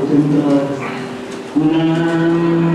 của chúng tôi Nam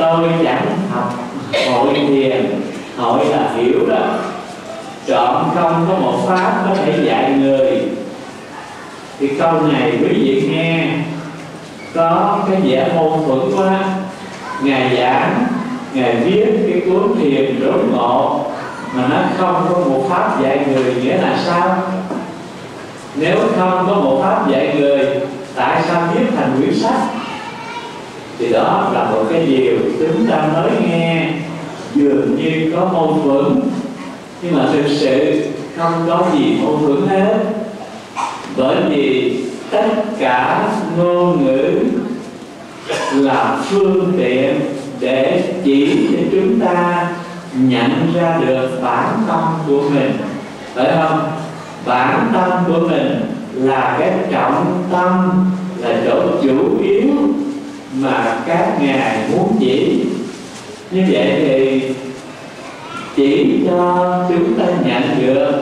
tôi chẳng học hội thiền hội là hiểu đó. Chọn không có một pháp có thể dạy người. Thì câu này quý vị nghe. Có cái vẻ mâu thuẫn quá. Ngài giảng, ngài viết cái cuốn thiền đốn ngộ, mà nó không có một pháp dạy người, nghĩa là sao? Nếu không có một pháp dạy người, tại sao viết thành quyển sách? Thì đó là một cái điều chúng ta mới nghe. Dường như có mâu thuẫn, nhưng mà thực sự không có gì mâu thuẫn hết. Bởi vì tất cả ngôn ngữ là phương tiện để chỉ cho chúng ta nhận ra được bản tâm của mình. Phải không? Bản tâm của mình là cái trọng tâm, là chỗ chủ yếu mà các ngài muốn chỉ. Như vậy thì chỉ cho chúng ta nhận được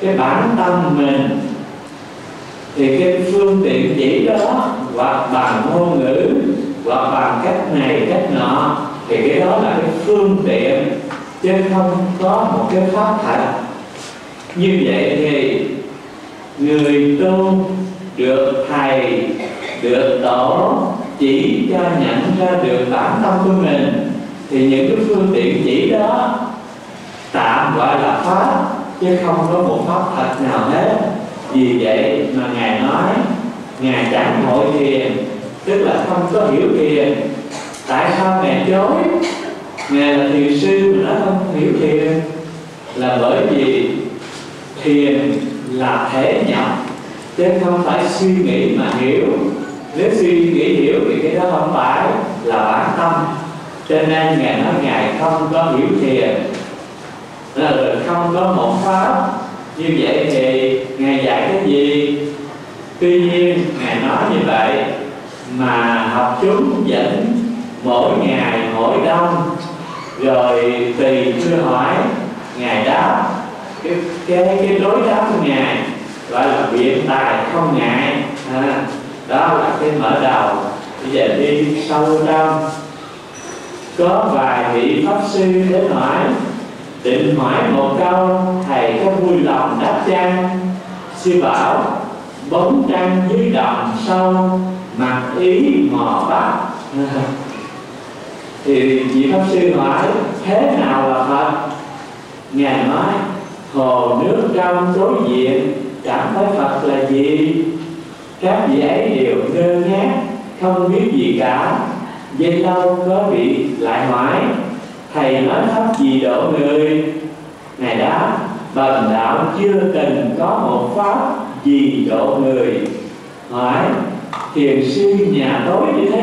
cái bản tâm mình. Thì cái phương tiện chỉ đó, hoặc bằng ngôn ngữ, hoặc bằng cách này, cách nọ, thì cái đó là cái phương tiện, chứ không có một cái pháp thật. Như vậy thì người tu được thầy, được tổ chỉ cho nhận ra được bản tâm của mình, thì những cái phương tiện chỉ đó tạm gọi là pháp, chứ không có một pháp thật nào hết. Vì vậy mà ngài nói, ngài chẳng hội thiền, tức là không có hiểu thiền. Tại sao ngài chối? Ngài là thiền sư mà nó không hiểu thiền. Là bởi vì thiền là thể nhập, chứ không phải suy nghĩ mà hiểu nếu suy nghĩ hiểu thì cái đó không phải là bản tâm. Cho nên ngài nói ngài không có hiểu thiền. Là không có một pháp. Như vậy thì ngài dạy cái gì? Tuy nhiên ngài nói như vậy mà học chúng vẫn mỗi ngày mỗi đông rồi tùy chưa hỏi ngài đáp. Cái cái cái đối đáp của ngài gọi là biện tài không ngại. À, đó là cái mở đầu. Bây giờ đi sâu trong. Có vài vị pháp sư đến hỏi, định hỏi một câu, thầy có vui lòng đáp chăng? Sư bảo, bóng trăng dưới đồng sâu mặt ý mò bắt. Thì vị pháp sư hỏi, thế nào là phật ngài nói, hồ nước trong đối diện, chẳng thấy phật là gì? Các vị ấy đều ngơ ngác, không biết gì cả. Dây lâu có bị lại hỏi, thầy nói pháp gì độ người? Ngài đáp, bần đạo chưa từng có một pháp gì độ người. Hỏi, thiền sư nhà tối như thế?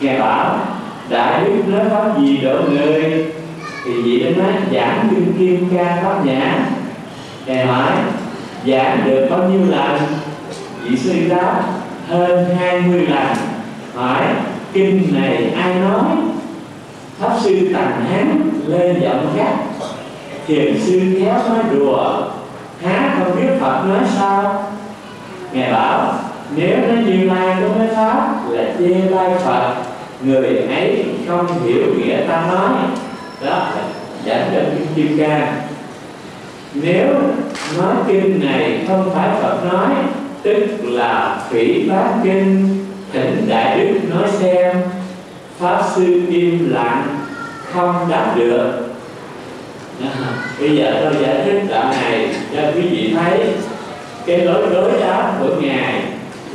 Ngài bảo đại đức nói pháp gì độ người, thì vị đó nói giảng kinh kim ca pháp nhã. Ngài hỏi, giảng được bao nhiêu lần? Chỉ sư đáp hơn 20 lần hỏi kinh này ai nói? Pháp sư tần hán lên giọng khác thiền sư kéo nói đùa. Há không biết phật nói sao? Ngài bảo, nếu nó như lai có nói pháp là chê lai phật, người ấy không hiểu nghĩa ta nói. Đó giảng cho kinh kim ca nếu nói kinh này không phải phật nói tức là thủy bát kinh thỉnh đại đức nói xem pháp sư im lặng không đáp được. À, bây giờ tôi giải thích đoạn này cho quý vị thấy. Cái lối đối đáp của ngài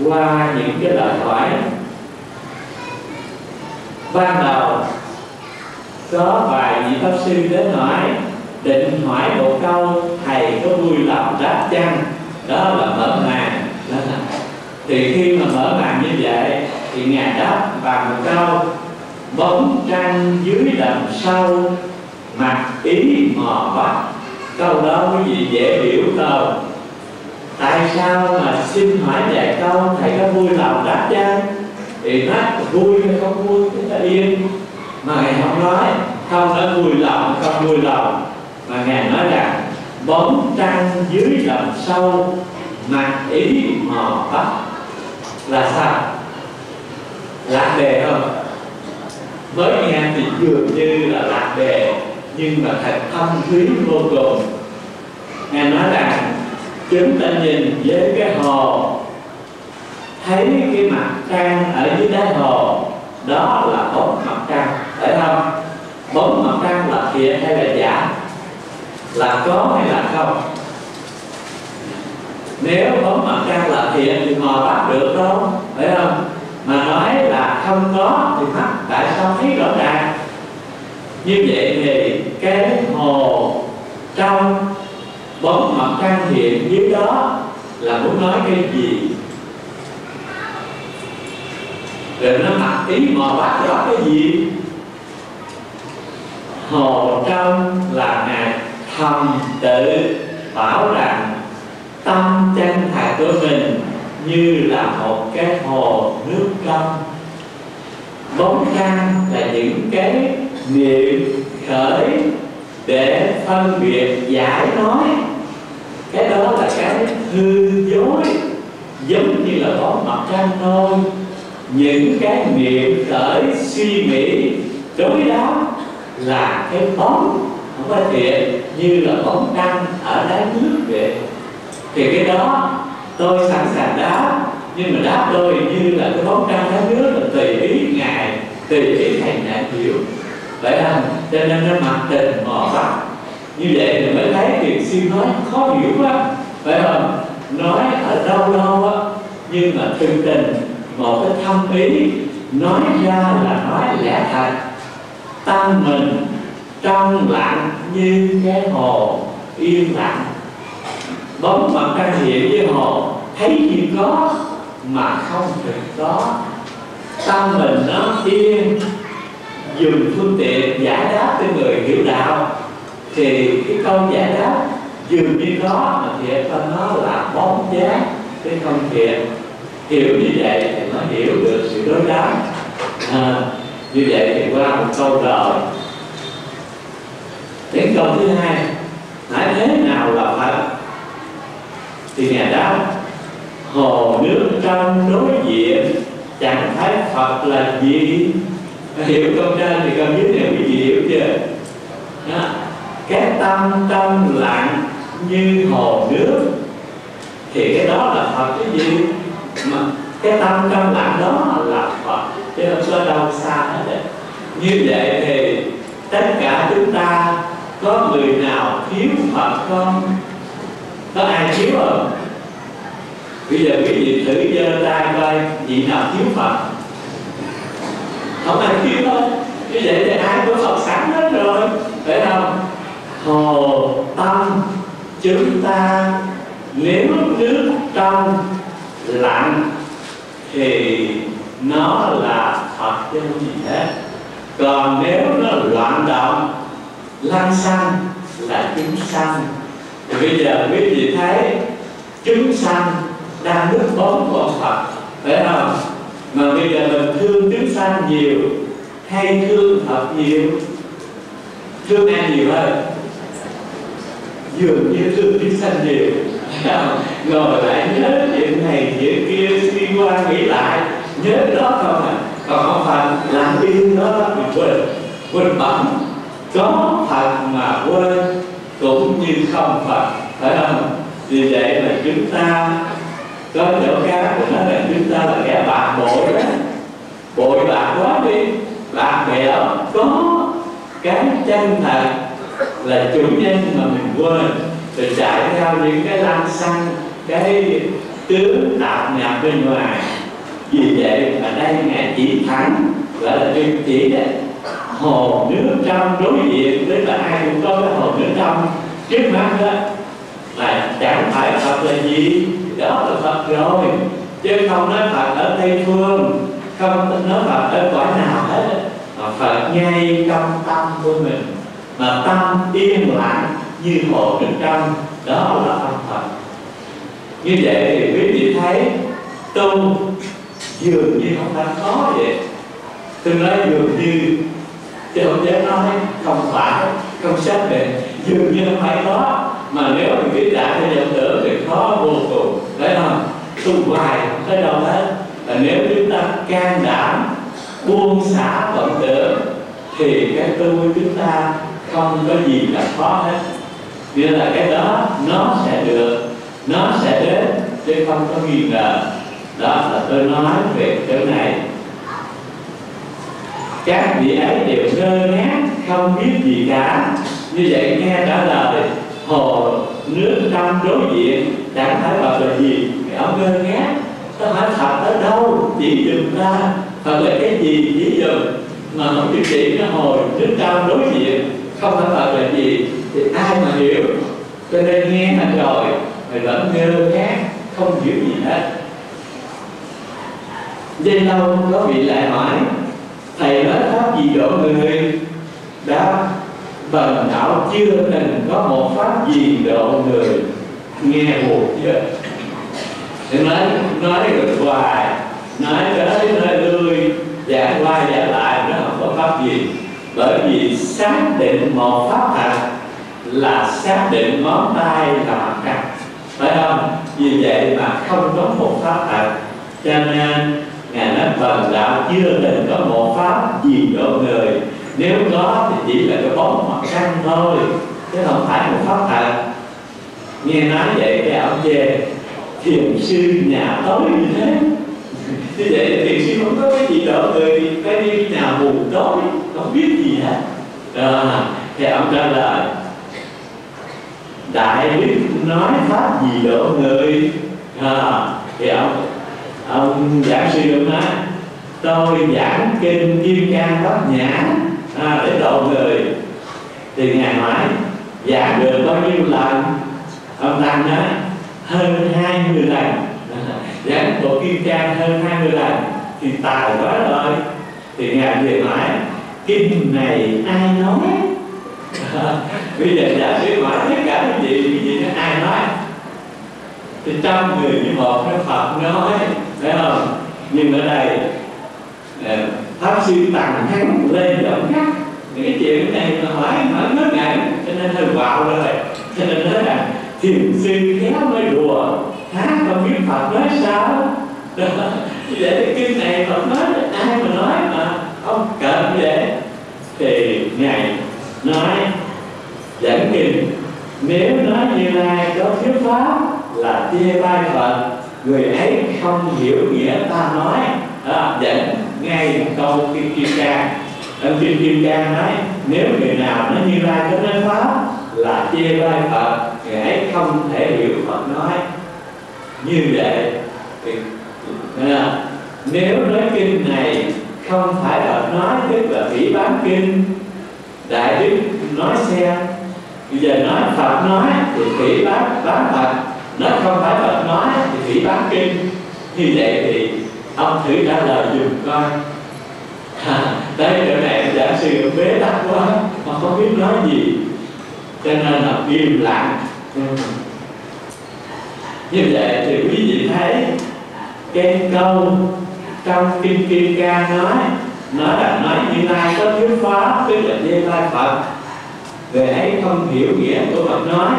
qua những cái lời hỏi. Ban đầu có vài vị pháp sư đến hỏi định hỏi một câu thầy có vui lòng đáp chăng? Đó là mở màn đó là thì khi mà mở màn như vậy, thì ngài đáp bằng một câu, bóng trăng dưới đầm sâu mặt ý mò bắt. Câu đó quý vị dễ hiểu không? Tại sao mà xin hỏi dạy câu, thầy có vui lòng đáp chăng? Thì đáp vui hay không vui chúng ta yên. Mà ngài không nói, không đã vui lòng, không vui lòng. Mà ngài nói rằng, bóng trăng dưới đầm sâu mặt ý mò bắt là sao? Lạc đề không với nghe thì dường như là lạc đề, nhưng mà thật thâm thúy vô cùng. Nghe nói rằng chúng ta nhìn với cái hồ, thấy cái mặt trăng ở dưới đáy hồ, đó là bóng mặt trăng, phải không? Bóng mặt trăng là thiệt hay là giả? Là có hay là không? Nếu bấm mặt trăng là thiện thì mò bắt được đâu phải không? Mà nói là không có thì mắt tại sao thấy rõ ràng? Như vậy thì cái hồ trong bóng mặt trăng hiện dưới đó là muốn nói cái gì? Rồi nó mặc ý mò bắt rõ cái gì? Hồ trong là ngài thầm tự bảo rằng tâm chân thật của mình như là một cái hồ nước trong bóng trăng là những cái niệm khởi để phân biệt, giải nói. Cái đó là cái hư dối, giống như là bóng mặt trăng thôi. Những cái niệm khởi suy nghĩ, đối đáp là cái bóng. Không có thiện như là bóng trăng ở đáy nước vậy thì cái đó, tôi sẵn sàng đáp, nhưng mà đáp tôi như là cái bóng trăng thái nước là tùy ý ngài, tùy ý thầy đã hiểu. Vậy không cho nên nó mặc tình mò bắt như vậy thì mới thấy thiền sư nói khó hiểu quá. Phải không? Nói ở đâu đâu á, nhưng mà thực tình, một cái thâm ý, nói ra là nói lẽ thật. Tâm mình trong lặng như cái hồ, yên lặng bóng mặt trăng hiện với hồ thấy gì có mà không thực có. Tâm mình nó yên. Dùng phương tiện giải đáp cho người hiểu đạo. Thì cái câu giải đáp dường như có mà thiệt ta nó là bóng dáng cái không thiện hiểu như vậy thì nó hiểu được sự đối đáp. À, như vậy thì qua một câu rồi. Đến câu thứ hai. Hãy thế nào là phật? Thì ngài đáp hồ nước trong đối diện, chẳng thấy phật là gì hiểu câu trên thì câu dưới này quý vị hiểu chưa đó. cái tâm trong lặng như hồ nước, thì cái đó là phật cái gì mà cái tâm trong lặng đó là phật, chứ không có đâu xa hết đấy. như vậy thì tất cả chúng ta có người nào thiếu phật không có ai chiếu không? Bây giờ quý vị thử giơ tay coi vị nào thiếu phật. Không ai thiếu đâu như vậy thì ai có phật sẵn hết rồi. Phải không? Hồ tâm, chúng ta nếu nước trong lặng thì nó là Phật chứ không gì hết. Còn nếu nó loạn động, lăng xăng là chúng sanh thì bây giờ quý vị thấy chúng sanh đang nước bóng của Phật. Phải không? Mà bây giờ mình thương chúng sanh nhiều hay thương Phật nhiều? Thương ai nhiều hơn? Dường như thương chúng sanh nhiều. Ngồi lại nhớ chuyện này, chuyện kia, suy qua nghĩ lại. Nhớ đó không à? Còn không phải làm điên đó mình quên. Quên bẩm, có phật mà quên cũng như không phật phải không? Vì vậy mà chúng ta có chỗ khác của nó là chúng ta là kẻ bạc bội đó. Bội bạc quá đi, bạc bẽo có cái chân thật là chủ nhân mà mình quên. Rồi chạy theo những cái lan xăng, cái tướng tạp nhập bên ngoài. Vì vậy ở đây ngài chỉ thẳng gọi là tuyên chỉ đấy hồ nước trong đối diện tức là ai cũng có cái hồ nước trong trước mắt đó là chẳng phải phật là gì, đó là phật rồi. Chứ không nói phật ở tây phương, không nói phật ở cõi nào hết. Mà phật ngay trong tâm của mình, mà tâm yên lặng như hồ nước trong đó là tâm phật. Như vậy thì quý vị thấy, tu dường như không phải khó vậy. Tôi nói dường như chứ không dám nói, không phải, không xác định. Dường như phải có, mà nếu mình biết đạt cho nhận tưởng thì khó vô cùng. Đấy không? Tu hoài, tới đâu hết? Là nếu chúng ta can đảm buông xả vọng tưởng, thì cái tu của chúng ta không có gì là khó hết. Nghĩa là cái đó, nó sẽ được, nó sẽ đến, chứ không có nghi ngờ. Đó là tôi nói về chỗ này các vị ấy đều ngơ ngác, không biết gì cả. Như vậy nghe trả lời, hồ nước trong đối diện chẳng phải Phật là gì thì ông ngơ ngác. Ta hỏi Phật ở đâu? Chỉ dùm ta Phật là cái gì chỉ dùm mà không chịu chỉ nó hồi nước trong đối diện, không phải Phật là gì thì ai mà hiểu? Cho nên nghe anh rồi thì vẫn ngơ ngác, không hiểu gì hết. Dây lâu, có vị lại hỏi Thầy nói pháp gì độ người? Đáp Bần đạo chưa từng có một pháp gì độ người. Nghe buộc chưa? Thì nói, nói được hoài. Nói tới nói lui Giảng qua giảng lại Nó không có pháp gì. Bởi vì xác định một pháp thật Là xác định ngón tay là mặt trăng Phải không? Vì vậy mà không có một pháp thật Cho nên ngài nói phần đạo chưa từng có một pháp gì độ người. Nếu có thì chỉ là cái bóng mặt trăng thôi chứ không phải một pháp thật. Nghe nói vậy cái ông về thiền sư nhà tối như thế. Như vậy thì thiền sư không có cái gì độ người cái đi nhà mù tối không biết gì hết. À, thì ông trả lời đại đức nói pháp gì độ người? À, thì ông ông giảng sư ông nói tôi giảng kinh kim cang bát nhã à, để độ người thì ngài hỏi giảng được bao nhiêu lần? Ông tăng nói hơn hai mươi lần. Giảng bộ kim cang hơn hai mươi lần thì tài quá rồi. Thì ngài liền hỏi kinh này ai nói? Bây giờ giả sử hỏi tất cả quý vị ai nói? Thì trăm người như một cái phật nói phải không? Nhưng ở đây ờ, pháp sư tặng hắn lên giọng khác những cái chuyện này mà hỏi hỏi hết ngày cho nên hơi quạo rồi. Cho nên nói là thiền sư khéo mới đùa, há không biết phật nói sao? Đó. vậy cái kinh này phật nói ai mà nói mà không cần vậy? Thì ngài nói, giảng kinh, nếu nói như lai có thuyết pháp là chê bai phật người ấy không hiểu nghĩa ta nói. Đó, dẫn ngay câu kim kim cang. Ông kim kim cang nói nếu người nào nó như lai có nói pháp là chê bai phật người ấy không thể hiểu phật nói. Như vậy thì à, nếu nói kinh này không phải Phật nói tức là phỉ bán kinh đại đức nói xem bây giờ nói Phật nói thì phỉ bán bán Phật nó không phải Phật nói thì chỉ bán kinh như vậy thì ông thử trả lời dùm coi. À, đây chỗ này giả sư bế tắc quá mà không biết nói gì. Cho nên là im lặng. Như vậy thì quý vị thấy cái câu trong kinh kim ca nói nói là nói như lai có thuyết pháp tức là như lai phật. Người ấy không hiểu nghĩa của phật nói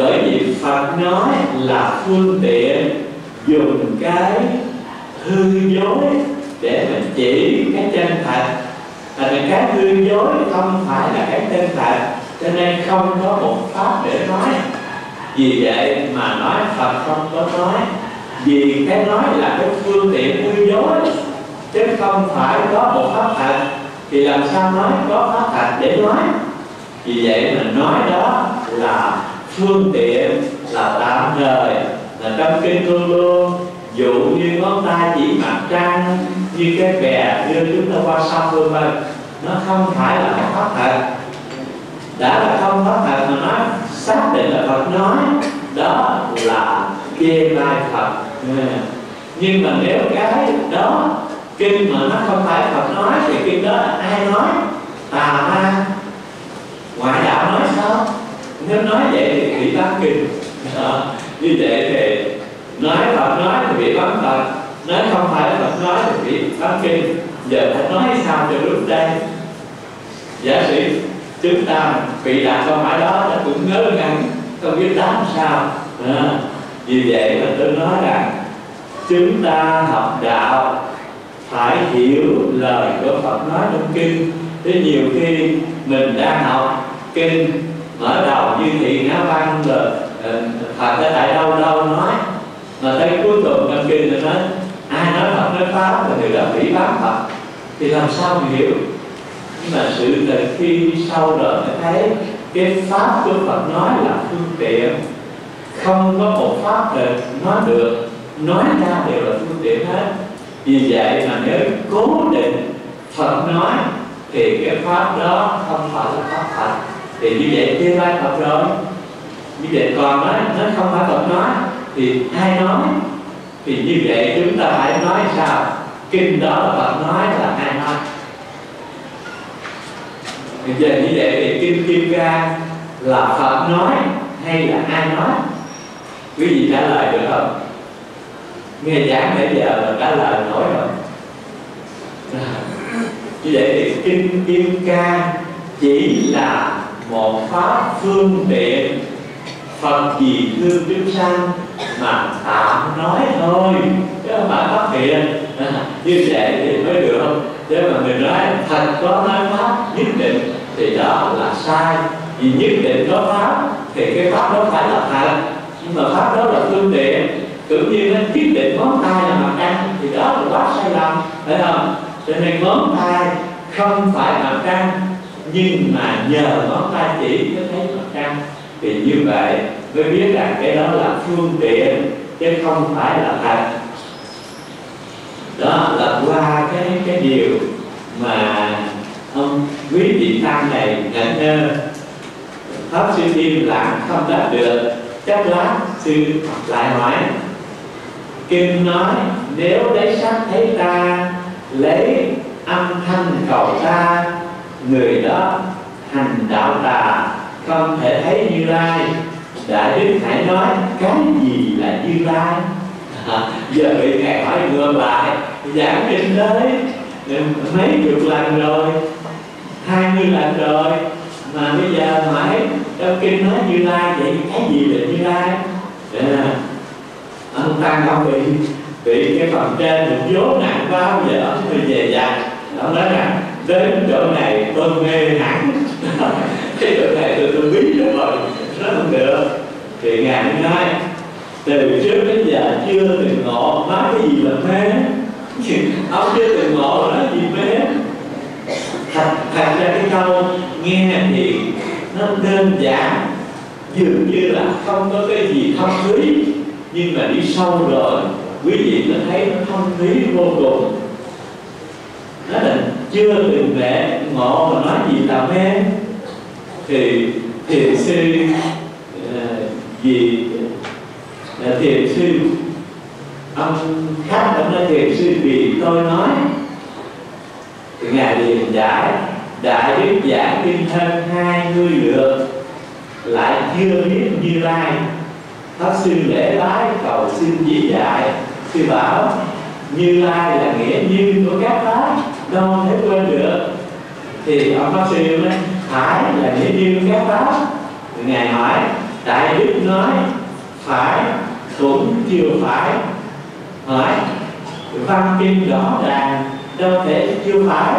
bởi vì phật nói là phương tiện dùng cái hư dối để mình chỉ cái chân thật. Thành cái hư dối không phải là cái chân thật, Cho nên không có một pháp để nói. Vì vậy mà nói Phật không có nói. Vì cái nói là cái phương tiện hư dối, Chứ không phải có một pháp thật, Thì làm sao nói có pháp thật để nói? Vì vậy mình nói đó là phương tiện là tạm thời, là trong kinh cương luôn dụ như ngón tay chỉ mặt trăng như cái bè đưa chúng ta qua sông vân vân nó không phải là không pháp thật. Đã là không pháp thật mà nó xác định là Phật nói, đó là chê bai Phật. Ừ. Nhưng mà nếu cái đó, kinh mà nó không phải Phật nói thì kinh đó ai nói? Tà ma. Ngoại đạo nói sao? Nếu nói vậy thì bị bán kinh. Đó. như vậy thì nói Phật nói thì bị bán Phật nói không phải Phật nói thì bị bán kinh. Giờ phải nói sao cho đúng đây? Giả sử chúng ta bị đặt câu hỏi đó là cũng ngớ ngẩn không biết đáp sao. À, vì vậy mà tôi nói rằng chúng ta học đạo phải hiểu lời của Phật nói trong kinh. Thế nhiều khi mình đang học kinh mở đầu như thị ngã văn rồi ờ, Phật ở tại đâu đâu nói. Mà tới cuối cùng trong kinh nó nói, ai nói Phật nói Pháp là người đó bị bán Phật? Thì làm sao mình hiểu? Nhưng mà sự là khi sau rồi mới thấy, cái pháp của Phật nói là phương tiện. Không có một pháp nào nói được, nói ra đều là phương tiện hết. Vì vậy mà nếu cố định Phật nói, thì cái pháp đó không phải là pháp thật thì như vậy chưa lai Phật rồi như vậy còn nói nó không phải Phật nói, thì ai nói. Thì như vậy chúng ta phải nói sao? Kinh đó là Phật nói là ai nói? Bây giờ như vậy thì kinh kim ca là Phật nói hay là ai nói? Quý vị trả lời được không? Nghe giảng nãy giờ là trả lời nổi rồi. Như vậy thì kinh kim ca chỉ là một pháp phương tiện Phật gì thương chúng sanh mà tạm nói thôi. Chứ không phải phát hiện như vậy thì mới được. Chứ mà mình nói, thật có nói pháp nhất định thì đó là sai. Vì nhất định có pháp thì cái pháp đó phải là thật. Nhưng mà pháp đó là phương tiện. Tự nhiên nó quyết định ngón tay là mặt trăng thì đó là quá sai lầm. Phải không? Cho nên ngón tay không phải mặt trăng nhưng mà nhờ ngón tay chỉ mới thấy mặt trăng, thì như vậy mới biết rằng cái đó là phương tiện, chứ không phải là thật. Đó là qua cái cái điều mà ông quý vị tăng này nhận nhơ pháp sư im lặng không đáp được, chắc lát sư lại hỏi. Kinh nói, nếu lấy sắc thấy ta, lấy âm thanh cầu ta người đó hành đạo tà không thể thấy như lai. Đại đức hãy nói cái gì là như lai? À, giờ bị ngài hỏi ngược lại giảng kinh đấy mấy chục lần rồi? Hai mươi lần rồi. Mà bây giờ hỏi trong kinh nói như lai vậy cái gì là như lai? À, ông ta không bị bị cái phần trên được vốn nặng quá giờ ông về dạy ông nói rằng đến chỗ này tôi mê hẳn. Cái chỗ này tôi tôi biết rồi nó không được. Thì ngài nói từ trước đến giờ chưa từng ngộ nói cái gì là mê. Ông chưa từng ngộ nói gì mê. Thật thật ra cái câu nghe thì nó đơn giản dường như là không có cái gì thâm thúy nhưng mà đi sâu rồi quý vị nó thấy nó thâm thúy vô cùng. Đó là chưa từng mẹ ngộ mà nói gì là mê. Thì thiền sư uh, gì là thiền sư ông khác ông nói thiền sư vì tôi nói. Thì ngài liền giải đại đức giảng kinh thân hai mươi lượt lại chưa biết như lai. Pháp sư lễ bái cầu xin chỉ dạy sư bảo như lai là nghĩa như của các pháp đâu thể quên được. Thì ông pháp sư nói, phải là để như các pháp ngài hỏi, đại đức nói phải, cũng chưa phải. Hỏi, văn kinh rõ ràng, đâu thể chưa phải?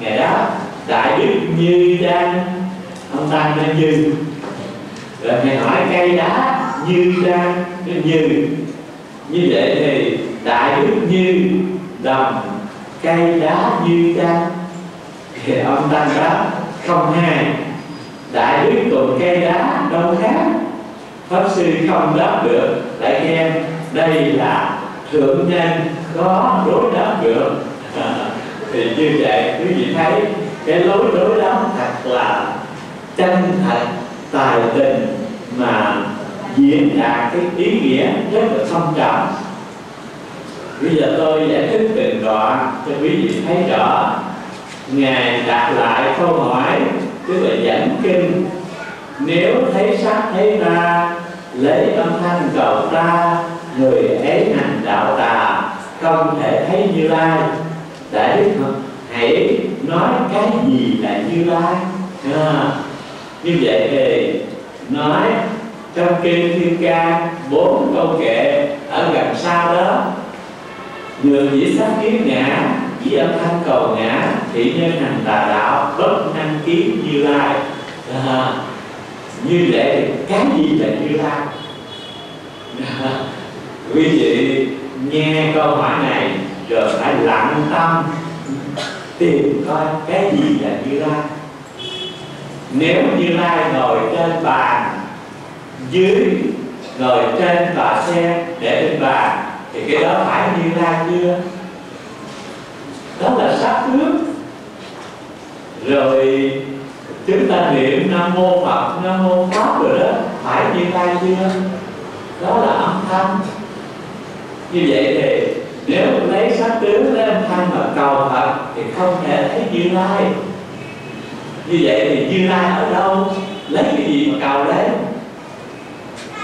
Ngày đó đại đức như đang, ông tăng đang như. Rồi ngài hỏi, cây đá như đang như? Như vậy thì đại đức như đồng cây đá như đang thì ông tăng đó không hề. Đại đức cùng cây đá đâu khác. Pháp sư không đáp được lại khen đây là thượng nhân có đối đáp được. À, thì như vậy quý vị thấy cái lối đối đáp thật là chân thật tài tình mà diễn đạt cái ý nghĩa rất là thông trọng bây giờ tôi giải thích từng đoạn cho quý vị thấy rõ. Ngài đặt lại câu hỏi tức là dẫn kinh. Nếu thấy sắc thấy ra, lấy âm thanh cầu ta người ấy hành đạo tà không thể thấy như lai. Đại hãy nói cái gì là như lai? À, như vậy thì nói trong kinh thiên ca bốn câu kệ ở gần sau đó người dĩ sát kiến ngã dĩ âm thanh cầu ngã thị nhân hành tà đạo bất năng kiến như lai. À, như vậy cái gì là như lai? À, quý vị nghe câu hỏi này rồi phải lặng tâm tìm coi cái gì là như lai. Nếu như lai ngồi trên bàn dưới ngồi trên tòa xe để trên bàn thì cái đó phải như lai chưa? Đó là sắc nước rồi, chúng ta niệm nam mô phật, nam mô pháp rồi đó, phải như lai chưa? Đó là âm thanh. Như vậy thì, nếu lấy sắc tướng lấy âm thanh mà cầu phật, thì không thể thấy như lai. Như vậy thì như lai ở đâu? Lấy cái gì mà cầu đấy?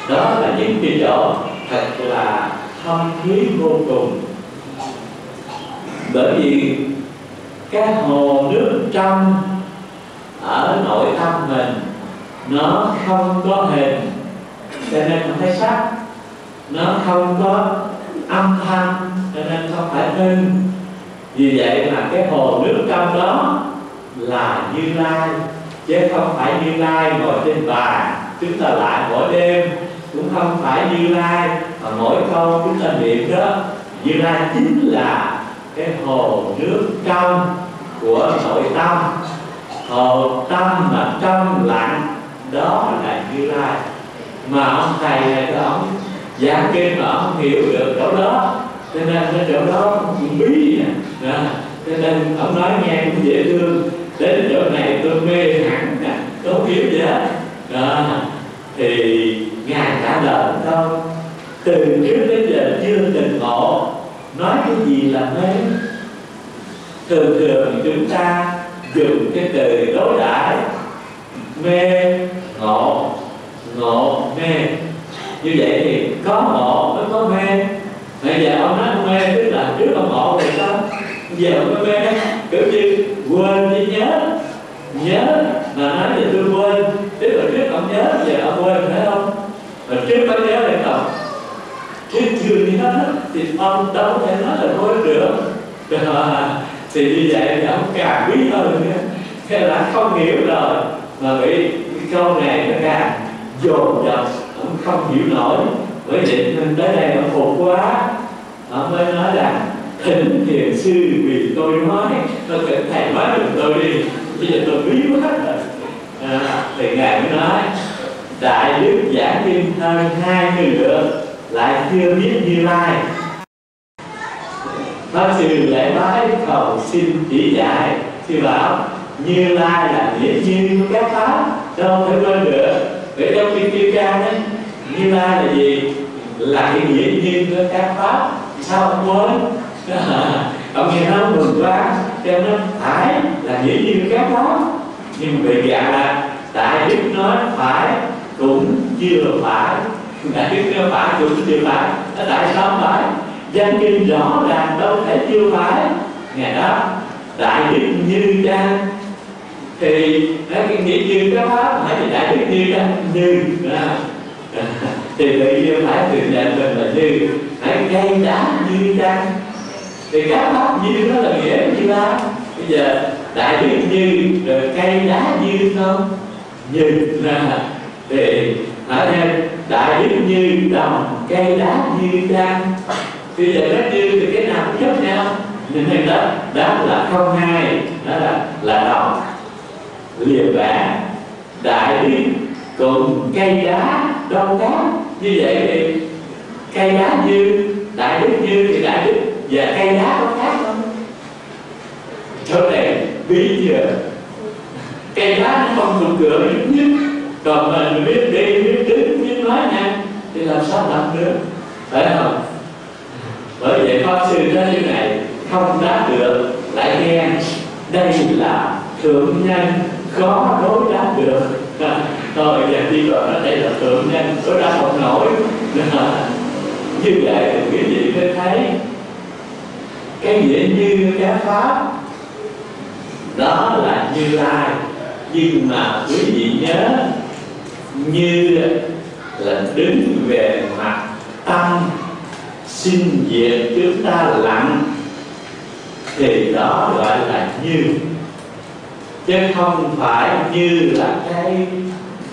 Đó là những cái chỗ thật là thâm thúy vô cùng. Bởi vì cái hồ nước trong ở nội tâm mình, nó không có hình cho nên không thấy sắc, nó không có âm thanh, cho nên không phải hưng vì vậy mà cái hồ nước trong đó là như lai, chứ không phải như lai ngồi trên bàn. Chúng ta lại mỗi đêm cũng không phải như lai mà mỗi câu chúng ta niệm đó như lai chính là cái hồ nước trong của nội tâm. Hồ tâm mà trong lặng đó là như lai. Mà ông thầy này đó ông giảng kinh mà ông hiểu được chỗ đó. Cho nên cái chỗ đó cũng bí nè. Cho nên ông nói nghe cũng dễ thương. Đến chỗ này tôi mê hẳn nè. Tôi hiểu gì hết đó. Thì ngài trả lời đâu? từ trước đến giờ chưa từng ngộ nói cái gì là mê? Thường thường chúng ta dùng cái từ đối đãi. Mê, ngộ ngộ, mê. Như vậy thì có ngộ mới có mê. Bây giờ ông nói ông mê tức là trước ông ngộ rồi sao? Giờ ông có mê, kiểu như quên đi, nhớ. Nhớ, mà nói thì tôi quên. Tức là trước ông nhớ giờ ông quên phải không? Mà trước ông nhớ chưa thì ông đâu thể nói là thôi được. Thì như vậy thì ông càng quý hơn nữa. Thế là không hiểu rồi mà bị cái câu này nó càng dồn dập ông không hiểu nổi. Bởi vậy nên tới đây ông phục quá. Ông mới nói rằng thỉnh thiền sư vì tôi nói tôi cần thầy nói được tôi đi. Bây giờ tôi quý quá rồi. À, thì ngài mới nói đại đức giảng kim hơn hai mươi lượt lại chưa biết như lai. Nó sư lễ bái cầu xin chỉ dạy Sư bảo, Như Lai là nghĩa như các Pháp, Đâu thể quên được. Để trong kinh Kim Cang đấy Như Lai là gì? Là cái nghĩa như của các Pháp. Sao ông quên? ông nghe nó mừng quá, Cho nó phải là nghĩa như các Pháp. Nhưng mà về dạng là, tại Đức nói phải, cũng chưa phải. Đại Đức nói phải cũng chưa phải. Nó tại sao phải? danh kinh rõ ràng đâu thể chưa phải. Ngài đó, đại đức như cha thì cái nghĩa như cái pháp phải thì đại đức như cha như à. thì tự nhiên phải tự nhận mình là như, phải gây đá như cha thì các pháp như đó là nghĩa như ba bây giờ đại đức như, rồi cây đá như không? Như là thì phải thêm đại đức như đồng cây đá như trang thì giờ nó như thì cái nào cũng giống nhau. Nên hình đó đó là không hai, đó là là đồng liền vẽ đại đức cùng cây đá đông đá như vậy thì cây đá như, đại đức như thì đại đức và cây đá có khác không? Chỗ này bí giờ cây đá nó không thuộc cửa nhất, còn mình biết đi biết đứng nói nè thì làm sao làm được? Phải không? Bởi vậy pháp sư nói như này, không đáp được, lại nghe, đây là thượng nhân, khó đối đáp được. Thôi, giờ đi rồi nó đây là thượng nhân, đối đáp không nổi. Như vậy thì quý vị mới thấy, cái nghĩa như cái pháp, đó là như lai. Nhưng mà quý vị nhớ, như là đứng về mặt tâm xin về chúng ta lặng thì đó gọi là như. Chứ không phải như là cái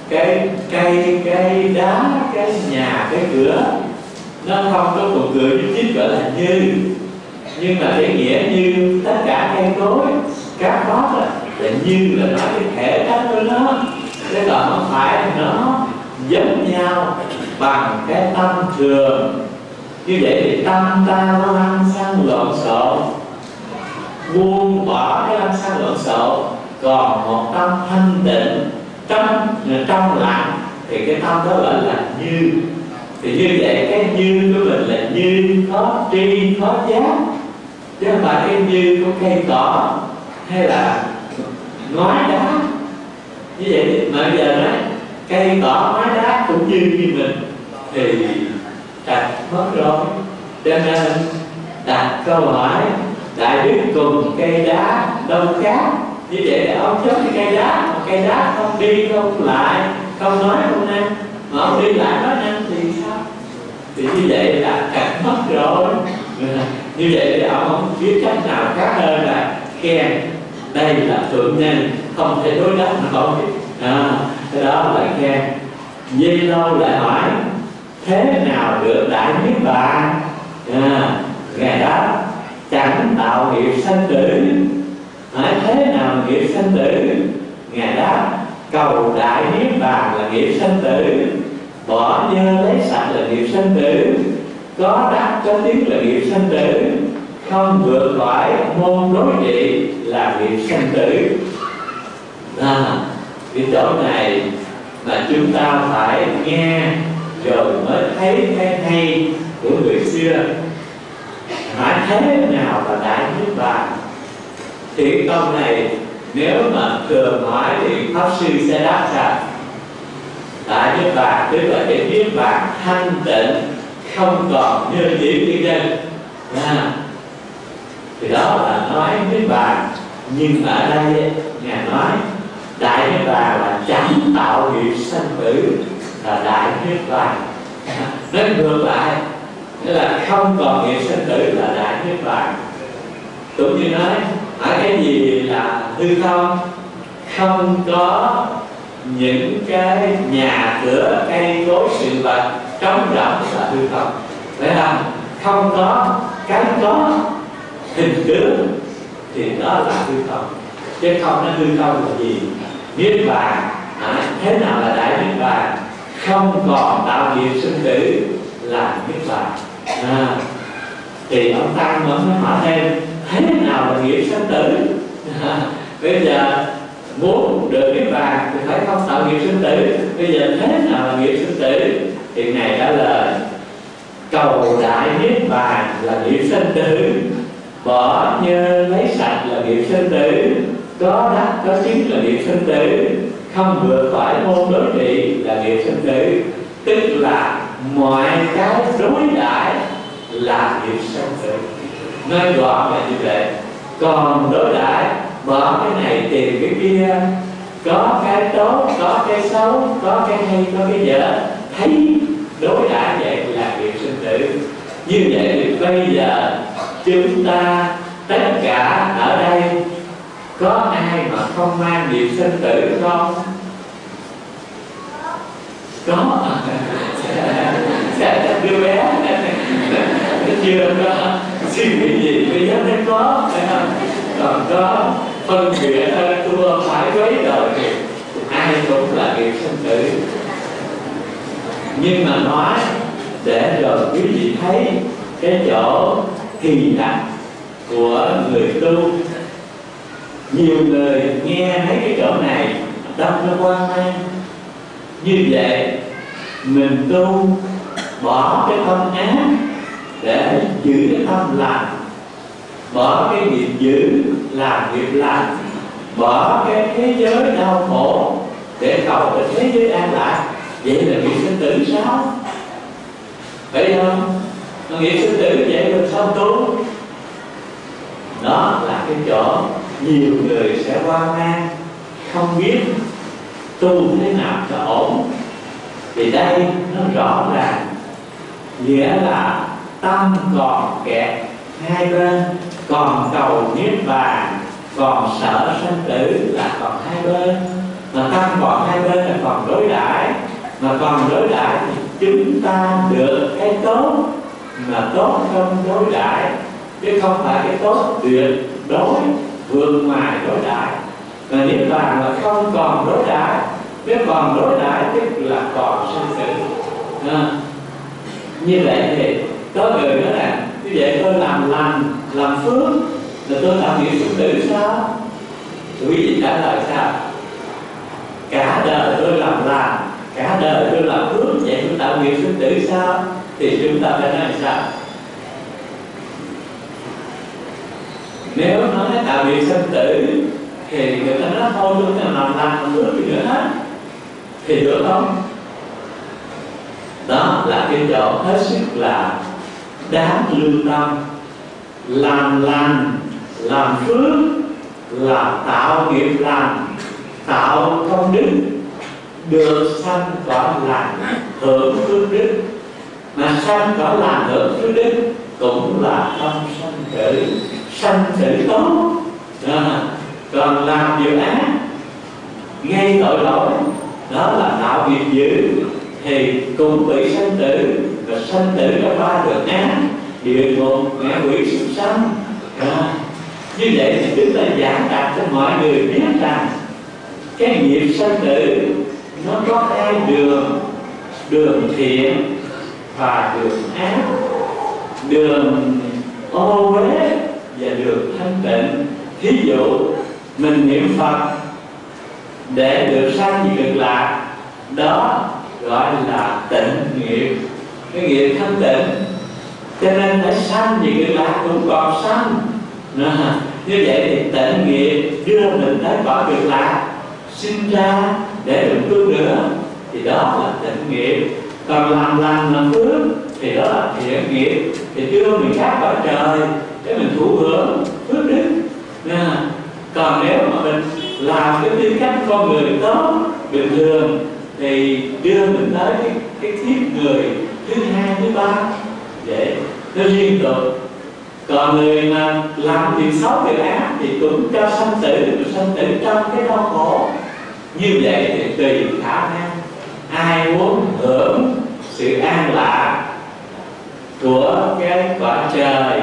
cái cây cái đá cái nhà cái cửa. Nó không có một cửa như chính gọi là như. Nhưng mà cái nghĩa như tất cả cây cối các bó là, như là nói cái thể chất của nó chứ còn không phải nó giống nhau bằng cái tâm thường. Như vậy thì tâm ta nó lăn sang lộn xộn. Buông bỏ cái lăn sang lộn xộn, còn một tâm thanh tịnh, trong trong lặng thì cái tâm đó gọi là như. Thì như vậy cái như của mình là như, có tri, có giác. Chứ không phải cái như của cây cỏ hay là ngói đá. Như vậy mà bây giờ nói cây cỏ mái đá cũng như như mình thì đặt mất rồi. Cho nên đặt câu hỏi đại đức cùng cây đá đâu khác? Như vậy là ông chống cái cây đá mà cây đá không đi không lại. Không nói không năng mà ông đi lại nói nên thì sao? Thì như vậy là chặt mất rồi. Như vậy là ông không biết cách nào khác hơn là khen. Đây là thượng nhân không thể đối đáp nổi à, thế đó lại nghe Dây lâu lại hỏi thế nào được đại niết bàn? À, ngài đó chẳng tạo nghiệp sanh tử. Hỏi thế nào nghiệp sanh tử? Ngài đáp cầu đại niết bàn là nghiệp sanh tử. Bỏ dơ lấy sạch là nghiệp sanh tử. Có đắc có tiếng là nghiệp sanh tử. Không vượt khỏi môn đối trị là nghiệp sanh tử. À, cái chỗ này là chúng ta phải nghe rồi mới thấy cái hay của người xưa. Hỏi thế nào là đại niết bàn thì câu này nếu mà thường hỏi thì pháp sư sẽ đáp rằng đại niết bàn tức là để niết bàn thanh tịnh không còn như chỉ như dân à, thì đó là nói niết bàn nhưng ở đây ngài nói đại niết bàn là chẳng tạo nghiệp sanh tử, là đại niết bàn nói ngược lại, nghĩa là không còn nghiệp sanh tử là đại niết bàn cũng như nói ở cái gì là hư không? Không có những cái nhà cửa, cây cối, sự vật trống rỗng là hư không. Phải không? Không có cái có hình tướng thì đó là hư không. Chứ không nó hư không là gì? Niết bàn à, thế nào là đại niết bàn không còn tạo nghiệp sinh tử là niết bàn à, thì ông tăng vẫn mới hỏi thêm thế nào là nghiệp sinh tử? À, bây giờ muốn được niết bàn thì phải không tạo nghiệp sinh tử? Bây giờ thế nào là nghiệp sinh tử? Thì ngài trả lời cầu đại niết bàn là nghiệp sinh tử bỏ như lấy sạch là nghiệp sinh tử có đó có chính là nghiệp sinh tử không vượt khỏi môn đối trị là nghiệp sinh tử tức là mọi cái đối đãi là nghiệp sinh tử nói gọn là như vậy. Còn đối đãi, bỏ cái này tìm cái kia. Có cái tốt, có cái xấu, có cái hay, có cái dở. Thấy đối đãi vậy là nghiệp sinh tử như vậy thì bây giờ chúng ta tất cả ở đây có ai mà không mang nghiệp sinh tử không? Có. Sẽ đứa bé. Nó chưa có. Suy nghĩ gì bây giờ nó có. Còn có phân biệt hơn thua phải quấy đời thì ai cũng là nghiệp sinh tử nhưng mà nói, để rồi quý vị thấy cái chỗ kỳ đặc của người tu nhiều người nghe thấy cái chỗ này đâm ra quan mang. Như vậy, mình tu bỏ cái tâm ác để giữ cái tâm lành. Bỏ cái nghiệp dữ làm nghiệp lành. Bỏ cái thế giới đau khổ để cầu cái thế giới an lạc vậy là nghiệp sinh tử sao? Phải không? Mà nghiệp sinh tử vậy mình sao tu? Đó là cái chỗ nhiều người sẽ qua mang không biết tu thế nào cho ổn. Thì đây nó rõ ràng, nghĩa là tâm còn kẹt hai bên, còn cầu niết bàn, còn sợ sanh tử là còn hai bên. Mà tâm còn hai bên là còn đối đãi. Mà còn đối đãi thì chúng ta được cái tốt, mà tốt không đối đãi. Chứ không phải cái tốt tuyệt đối vượt ngoài đối đãi mà niết bàn là không còn đối đãi nếu còn đối đãi tức là còn sinh tử. À, như vậy thì có người nói là như vậy tôi làm lành làm phước là tôi làm nghiệp sinh tử sao? Quý vị trả lời sao? Cả đời tôi làm lành cả đời tôi làm phước vậy tôi tạo nghiệp sinh tử sao? Thì chúng ta phải nói sao? Nếu nói tạo nghiệp sinh tử, thì người ta nói thôi tôi làm làm làm phước gì nữa hết. Thì được không? Đó là cái chỗ hết sức là đáng lưu tâm. Làm lành, làm phước là tạo nghiệp lành, tạo công đức. Được sanh quả lành, hưởng phước đức. Mà sanh quả lành, hưởng phước đức cũng là tâm sanh tử sanh tử tốt à, còn làm điều ác ngay tội lỗi. Đó là tạo nghiệp dữ thì cũng bị sanh tử và sanh tử có ba đường ác địa ngục ngạ quỷ súc sanh. À, như vậy thì chúng ta giảng đạt cho mọi người biết rằng cái nghiệp sanh tử nó có hai đường đường thiện và đường ác. Đường ô uế và đường thanh tịnh thí dụ mình niệm phật để được sanh cực lạc đó gọi là tịnh nghiệp. Cái nghiệp thanh tịnh cho nên phải sanh thì cực lạc cũng còn sanh. Nà, như vậy thì tịnh nghiệp đưa mình tới cõi cực lạc sinh ra để được tu nữa thì đó là tịnh nghiệp. Còn làm lành làm phước thì đó là thiện nghiệp. Thì đưa mình khác cõi trời để mình thụ hưởng nha. Còn nếu mà mình làm cái tư cách con người tốt bình thường thì đưa mình tới cái, cái kiếp người thứ hai thứ ba để nó liên tục. Còn người mà làm việc xấu việc ác thì cũng cho sanh tử sanh tử trong cái đau khổ. Như vậy thì tùy khả năng. Ai muốn hưởng sự an lạc của cái quả trời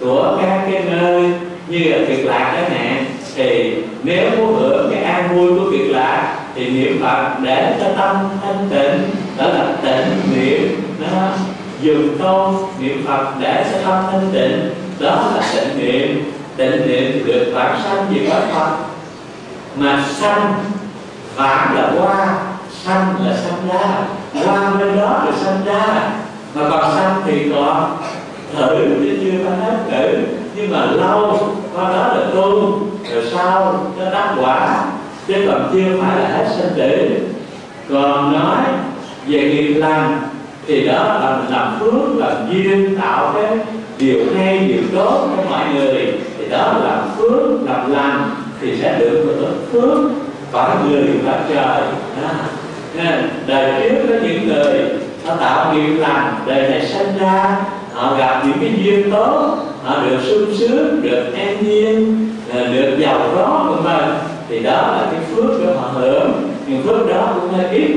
của các cái nơi như là việc lạc chẳng hạn thì nếu muốn hưởng cái an vui của việc lạc thì niệm phật để cho tâm thanh tịnh đó là tịnh niệm, đó. Dừng câu niệm phật để cho tâm thanh tịnh, đó là tịnh niệm. Tịnh niệm được vãng sanh về cõi phật. Mà sanh, vãng là qua sanh là sanh ra qua bên đó là sanh ra mà còn sanh thì còn thử, chứ chưa phải hết thử nhưng mà lâu qua đó là tu, rồi sau nó đắc quả, chứ còn chưa phải là hết sinh tử. Còn nói về nghiệp lành, thì đó là mình làm phước, làm duyên, tạo cái điều hay, điều tốt cho mọi người. Thì đó là làm phước, làm lành, thì sẽ được hưởng phước cõi người và trời. Đó. đời trước có những người, nó tạo nghiệp lành, đời này sinh ra họ gặp những cái duyên tốt, họ được sung sướng, được an nhiên à, được giàu có của mình thì đó là cái phước của họ hưởng. Nhưng phước đó cũng hơi ít.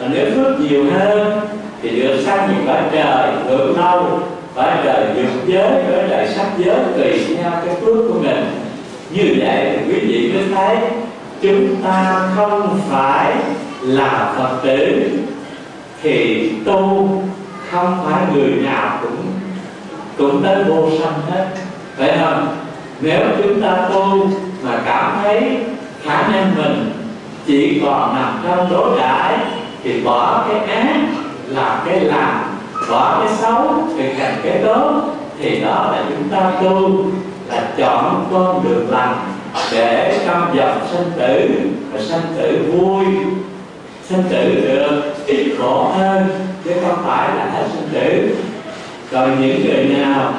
Và nếu phước nhiều hơn, thì được sang những cõi trời hưởng lâu cõi trời dục giới cõi trời sắc giới, tùy theo cái phước của mình. Như vậy thì quý vị mới thấy, chúng ta không phải là phật tử. Thì tu không phải người nào cũng cũng đến vô sanh hết. Phải không nếu chúng ta tu mà cảm thấy khả năng mình chỉ còn nằm trong đối đãi thì bỏ cái ác làm cái làm bỏ cái xấu thì thành cái tốt, thì đó là chúng ta tu là chọn con đường lành để trong dòng sinh tử và sinh tử vui. Sinh tử được ít khổ hơn, chứ không phải là hết sinh tử còn những người nào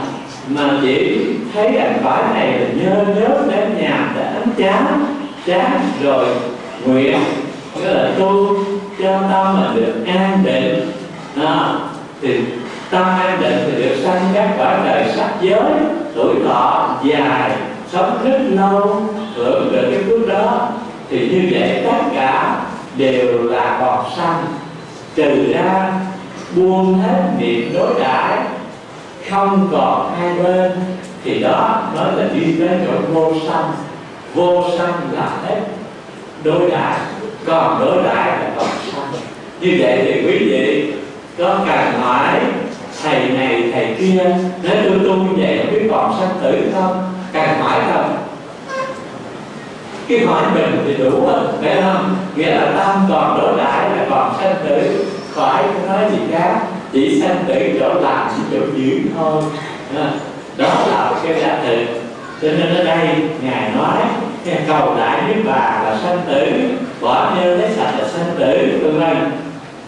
mà chỉ thấy cảnh cõi này là nhớ nhớ đến nhà để ấm chán chán rồi nguyện nghĩa là tu cho tâm mà được an định. À, thì tâm an định thì được sanh các cõi đời sắc giới tuổi thọ dài sống rất lâu hưởng được cái phước đó. Thì như vậy tất cả đều là còn sanh. Trừ ra buông hết niệm đối đãi không còn hai bên, thì đó nói là đi tới chỗ vô sanh. Vô sanh là hết. Đối đãi còn đối đãi là còn sanh. Như vậy thì quý vị, có cần hỏi thầy này, thầy kia nếu tôi tu như vậy không biết còn sanh tử không? Cần hỏi không? Cái hỏi mình thì đủ rồi, phải không? Nghĩa là tâm còn đối đãi là còn sanh tử. Khỏi nói gì khác chỉ sanh tử chỗ làm chỗ diễn thôi. Đó. Là cái giả thực cho nên ở đây ngài nói cầu đại với bà là sanh tử bỏ như lấy sạch là sanh tử. Vân vân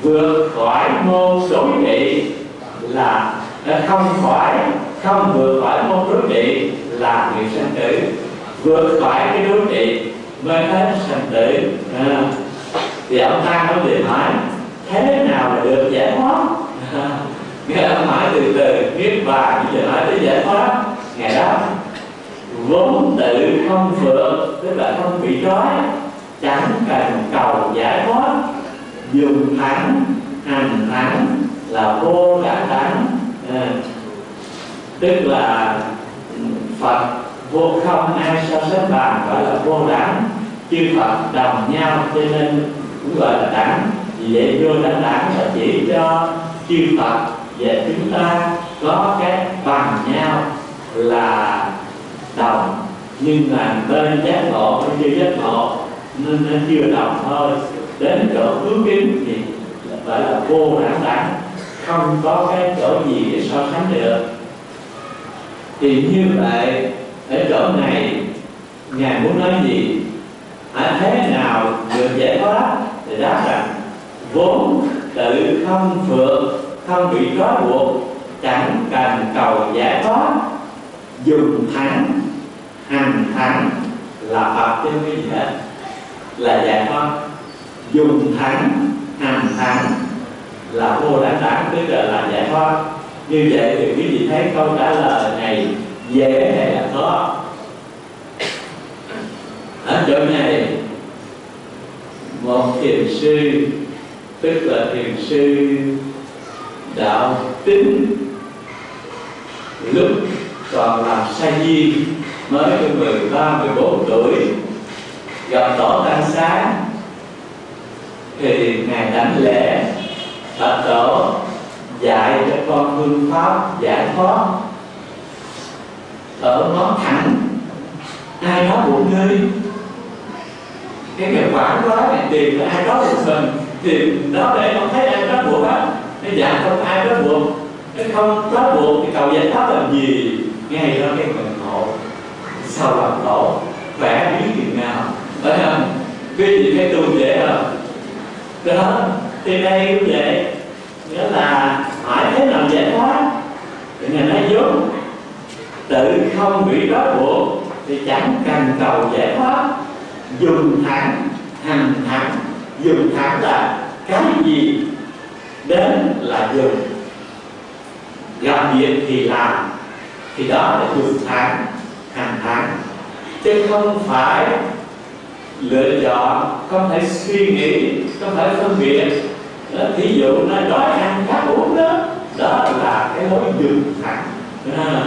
vượt khỏi môn đối trị là à, không khỏi không vượt khỏi môn đối trị là nghiệp sanh tử. Vượt khỏi cái đối trị mới hết sanh tử. À. thì ông ta có liền hỏi thế nào là được giải thoát? Nghe mãi từ từ biết bà bây giờ nói tới giải thoát ngày đó vốn tự không phượng tức là không bị trói chẳng cần cầu giải thoát dùng thẳng hành thẳng là vô đẳng đẳng à, tức là ừ, phật vô không ai so sánh bàn gọi là vô đẳng. Chư phật đồng nhau cho nên cũng gọi là đẳng. Vì vậy vô đẳng đẳng là chỉ cho chư phật và chúng ta có cái bằng nhau là đồng. Nhưng mà bên giác ngộ, bên chưa giác ngộ, nên nó chưa đồng thôi. Đến chỗ cứu kiến thì gọi là vô đẳng đẳng không có cái chỗ gì để so sánh được. Thì như vậy, ở chỗ này, ngài muốn nói gì? Ở thế nào được giải thoát thì đáp rằng, vốn tự không phượng không bị trói buộc, chẳng cần cầu giải thoát. Dùng thẳng hành thẳng là phật chứ quý vị hết là giải thoát. Dùng thẳng hành thẳng là vô đẳng đẳng tức là là giải thoát. Như vậy thì quý vị thấy câu trả lời này dễ hay là khó? Ở chỗ này, một thiền sư tức là thiền sư đạo tính lúc còn làm sa di mới từ 13, 14 tuổi gặp tổ tăng sáng thì ngài đảnh lễ phật tổ dạy cho con phương pháp giải thoát ở nó thẳng ai đó buộc ngươi cái nghiệp quả quá này tiền là ai đó buộc mình thì đó để không thấy ai đó buộc hết. Nó dạ không ai đó buộc. Cái không có buộc thì cầu giải thoát làm gì? Ngay đó cái mình khổ sao làm khổ khỏe biết chừng nào. Phải không? Quý vị thấy tu dễ không đó, thì đây cũng vậy. Nghĩa là phải thế nào giải thoát thì ngài nói vốn tự không bị trói buộc thì chẳng cần cầu giải thoát dùng thẳng, hành thẳng dừng thẳng là cái gì đến là dừng. Làm việc thì làm thì đó là dừng thẳng hàng tháng. Chứ không phải lựa chọn không thể suy nghĩ không thể phân biệt. Thí dụ nó đói ăn khát uống đó đó là cái lối dừng thẳng. À,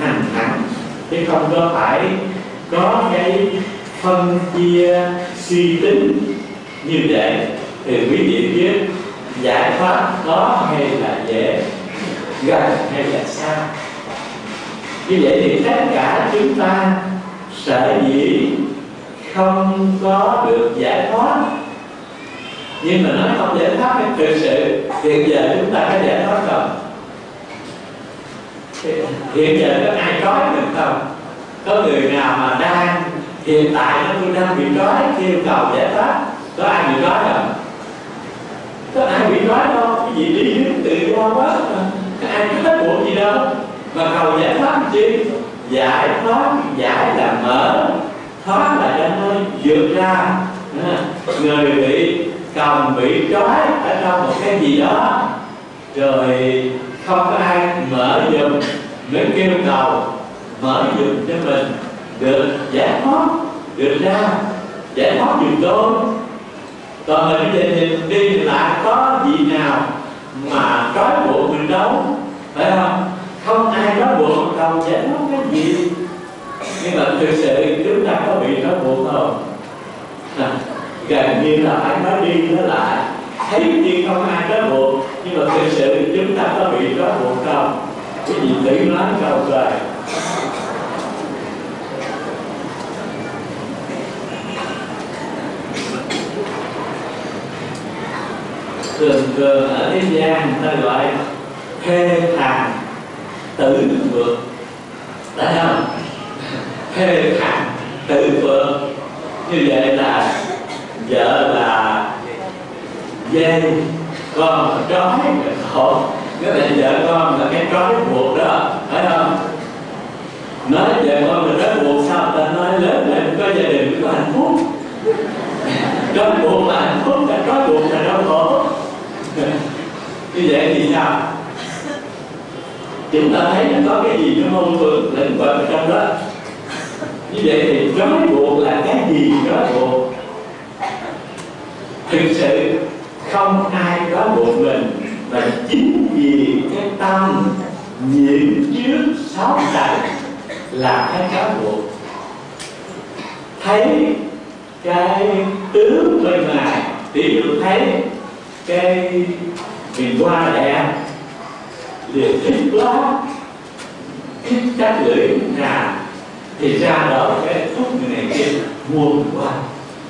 hành thẳng chứ không có phải có cái phân chia suy tính như vậy thì quý vị biết giải pháp có hay là dễ, gần hay là xa. Như vậy thì tất cả chúng ta sở dĩ không có được giải thoát. Nhưng mà nói không giải thoát cái thực sự hiện giờ chúng ta có giải thoát không? Hiện giờ có ai trói được không? Có người nào mà đang, hiện tại nó tôi đang bị trói, kêu cầu giải thoát có ai bị nói không? Có ai bị nói đâu cái gì đi hướng tự do quá. Có ai có bắt buộc gì đâu. Mà cầu giải thoát chi? Giải thoát, giải là mở. Thoát là cho hơi vượt ra. À, người bị cầm bị trói ở trong một cái gì đó. Rồi không có ai mở giùm, mới kêu cầu mở giùm cho mình. Được giải thoát, được ra. Giải thoát giùm tôi còn mình đi giờ đi lại có gì nào mà trói buộc mình đâu phải không? Không ai trói buộc đâu giải thoát cái gì? Nhưng mà thực sự chúng ta có bị trói buộc không? À, gần như là phải nói đi nói lại. Thấy như không ai trói buộc nhưng mà thực sự chúng ta có bị trói buộc không? Cái gì tự nói câu rồi cường cường ở thế gian người ta gọi thê hàng tử vượng. Phải không? Thê hàng tử vượng. Như vậy là vợ là dây con trói khổ cái này vợ con là cái trói buộc đó, phải không? Nói vợ con là trói buộc sao ta nói lớn lên, có gia đình có hạnh phúc. Trói buộc là hạnh phúc là trói buộc là đau khổ như vậy thì sao? Chúng ta thấy nó có cái gì nó không thuẫn lên vực ở trong đó. Như vậy thì trói buộc là cái gì trói buộc? Thực sự không ai có buộc mình và chính vì cái tâm nhiễm trước sáu trần là cái trói buộc. Thấy cái tướng bên ngoài thì được thấy cái thì qua đẻ liền thích quá. Thích chắc lưỡi ngà thì ra đó cái phúc người này kia mua bình qua.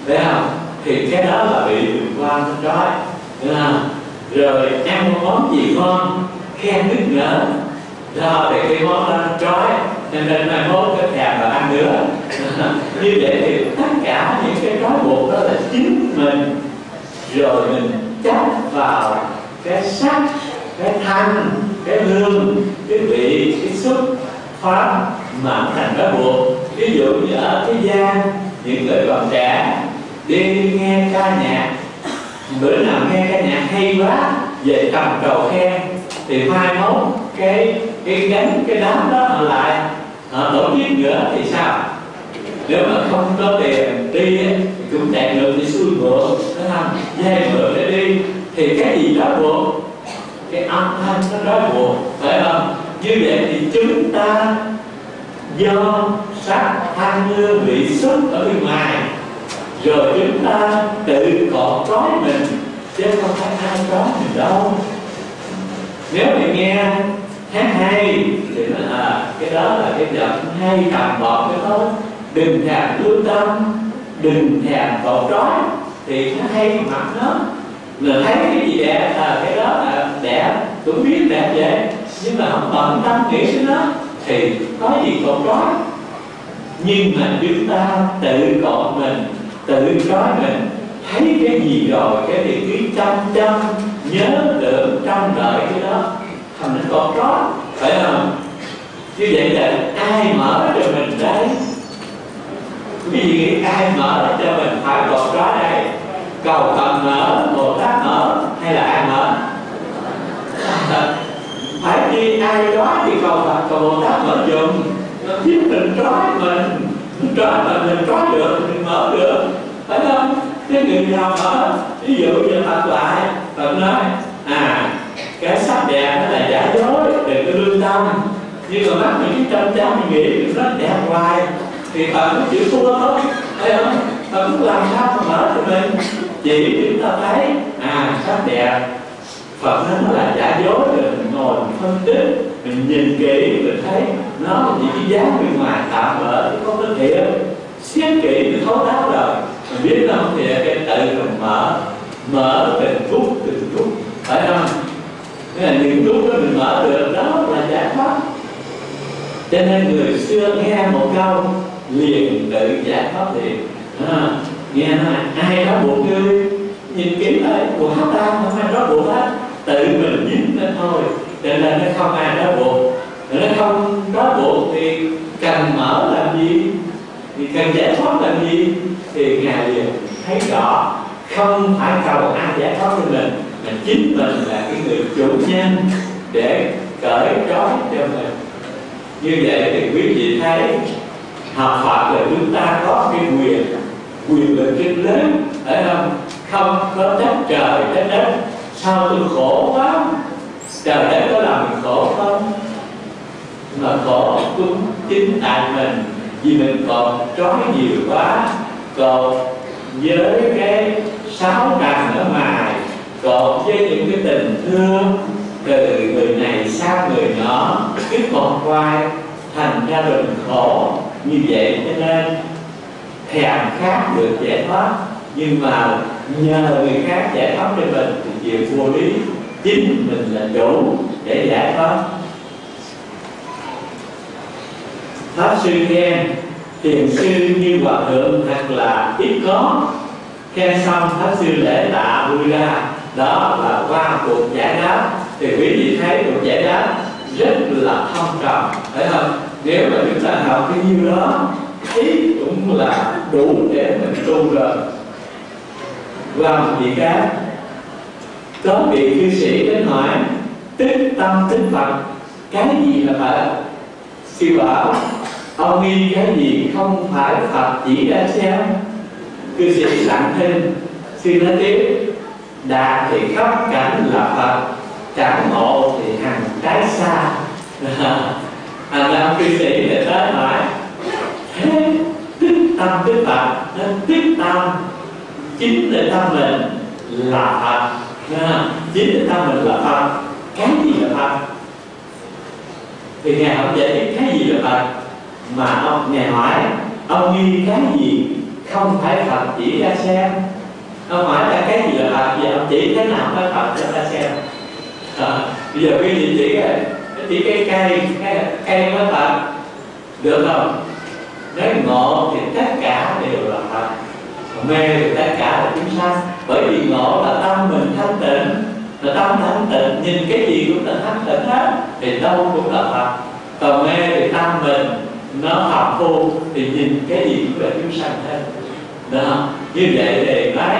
Thấy không? Thì cái đó là bị vượt qua nó trói thấy không? Rồi ăn một món gì ngon, khen nước nữa đó để cái món đó trói. Nên nên mai mốt cái thèm là ăn nữa. Như vậy thì tất cả những cái trói buộc đó là chính mình. Rồi mình chấp vào cái sắc, cái thanh, cái hương, cái vị, cái xúc, pháp mà thành cái buộc. Ví dụ như ở thế gian, những người còn trẻ đi nghe ca nhạc, bữa nào nghe ca nhạc hay quá, về cầm cầu khen, thì mai mốt cái cái gánh, cái đám đó ở lại, họ tổ chức nữa thì sao? Nếu mà không có tiền đi, thì cũng chạy được đi xuôi ngựa phải không? Dây ngựa để thì cái gì đó buộc cái âm thanh nó đó buộc phải không? Như vậy thì chúng ta do sắc tham như bị xuất ở bên ngoài, rồi chúng ta tự cột trói mình, chứ không phải ai trói mình đâu. Nếu mình nghe hát hay, thì nó là cái đó là cái giọng hay thầm bọt cái đó đừng thèm lưu tâm, đừng thèm cột trói, thì nó hay mặt nó là thấy cái gì đẹp là cái đó là đẹp cũng biết đẹp vậy. Nhưng mà không bận tâm nghĩ đến nó, thì có gì còn có. Nhưng mà chúng ta tự gọi mình, tự trói mình, thấy cái gì rồi, cái thì cứ chăm chăm, nhớ tưởng trong đợi cái đó thành nó còn trói phải không? Như vậy là ai mở cho mình đấy? quý vị nghĩ ai mở cho mình? Phải còn trói đây cầu thần mở, bồ tát mở, hay là ai mở? Phải đi ai đó thì cầu phật cầu bồ tát mở dùng chính mình trói mình. Trói mình mình trói được, mình mở được. Phải không? Cái người nào mở? Ví dụ như phật lại, phật nói à cái sắc đẹp nó là giả dối, đừng có lương tâm. Nhưng mà mắt mình cái trong trong mình nghĩ, nó đẹp hoài. Thì phật cũng chịu thua thôi thấy không? Phật cũng làm sao mà mở cho mình? Chỉ chúng ta thấy à sắc đẹp. Phật nó là giả dối rồi mình ngồi mình phân tích mình nhìn kỹ mình thấy nó chỉ cái giá bên ngoài tạm bỡ không có thiệt xét kỹ mình thấu đáo rồi. Mình biết nó không thiệt cái tự mình mở mở từng phút từng phút phải không? Thế là những lúc đó mình mở được đó là giải thoát cho nên người xưa nghe một câu liền tự giải thoát liền. À, nghe nói ai đó buộc ngươi nhìn kỹ lại của hát ta, không ai đó buộc hết, tự mình dính lên thôi. Cho nên nó không ai đó buộc nó không đó buộc thì cần mở làm gì? Thì cần giải thoát làm gì? Thì ngài liền thấy rõ, không phải cầu ai giải thoát cho mình, mà chính mình là cái người chủ nhân để cởi trói cho mình. Như vậy thì quý vị thấy, học Phật là chúng ta có cái quyền quyền lực trên lớn phải không? Không có trách trời trách đất. Sao tôi khổ quá? Trời đất có làm mình khổ không? Mà khổ cũng chính tại mình, vì mình còn trói nhiều quá. Còn với cái sáu trần ở ngoài, còn với những cái tình thương từ người này sang người nọ cứ còn hoài thành ra mình khổ. Như vậy cho nên thèm khát được giải thoát. Nhưng mà nhờ người khác giải thoát cho mình thì chịu vô lý. Chính mình là chủ để giải thoát. Pháp sư khen tiền sư như hòa thượng thật là ít có. Khen xong, pháp sư lễ tạ vui ra, đó là qua cuộc giải đáp. Thì quý vị thấy cuộc giải đáp rất là thâm trầm, phải không? Nếu mà chúng ta học cái nhiêu đó ý cũng là đủ để mình tu rồi làm gì khác có vị cư sĩ đến hỏi tích tâm tích phật, cái gì là phật sư bảo, ông nghi cái gì không phải phật chỉ ra xem. Cư sĩ lặng thinh sư nói tiếp đạt thì khắp cảnh là phật chẳng ngộ thì hàng trái xa. Là hàng năm cư sĩ để tới hỏi thế tích tâm tích phật nên tích tâm. Chính là tâm mình là phật chính là tâm mình là phật cái gì là phật thì ngài không giải thích cái gì là phật mà ông ngài hỏi ông nghi cái gì? Không phải phật chỉ ra xem. Ông hỏi là cái gì là phật? Giờ ông chỉ cái nào phải phật cho ta xem. À, bây giờ quý vị chỉ cái chỉ cái cây cái cây mới phật. Được không? Nói ngộ thì tất cả đều là thật. Mê thì tất cả là chúng sanh. Bởi vì ngộ là tâm mình thanh tịnh. Là tâm thanh tịnh, nhìn cái gì cũng là thanh tịnh hết, thì đâu cũng là thật. Còn mê thì tâm mình, nó phạm phu, thì nhìn cái gì cũng là chúng sanh hết. Đó. Như vậy thì nói,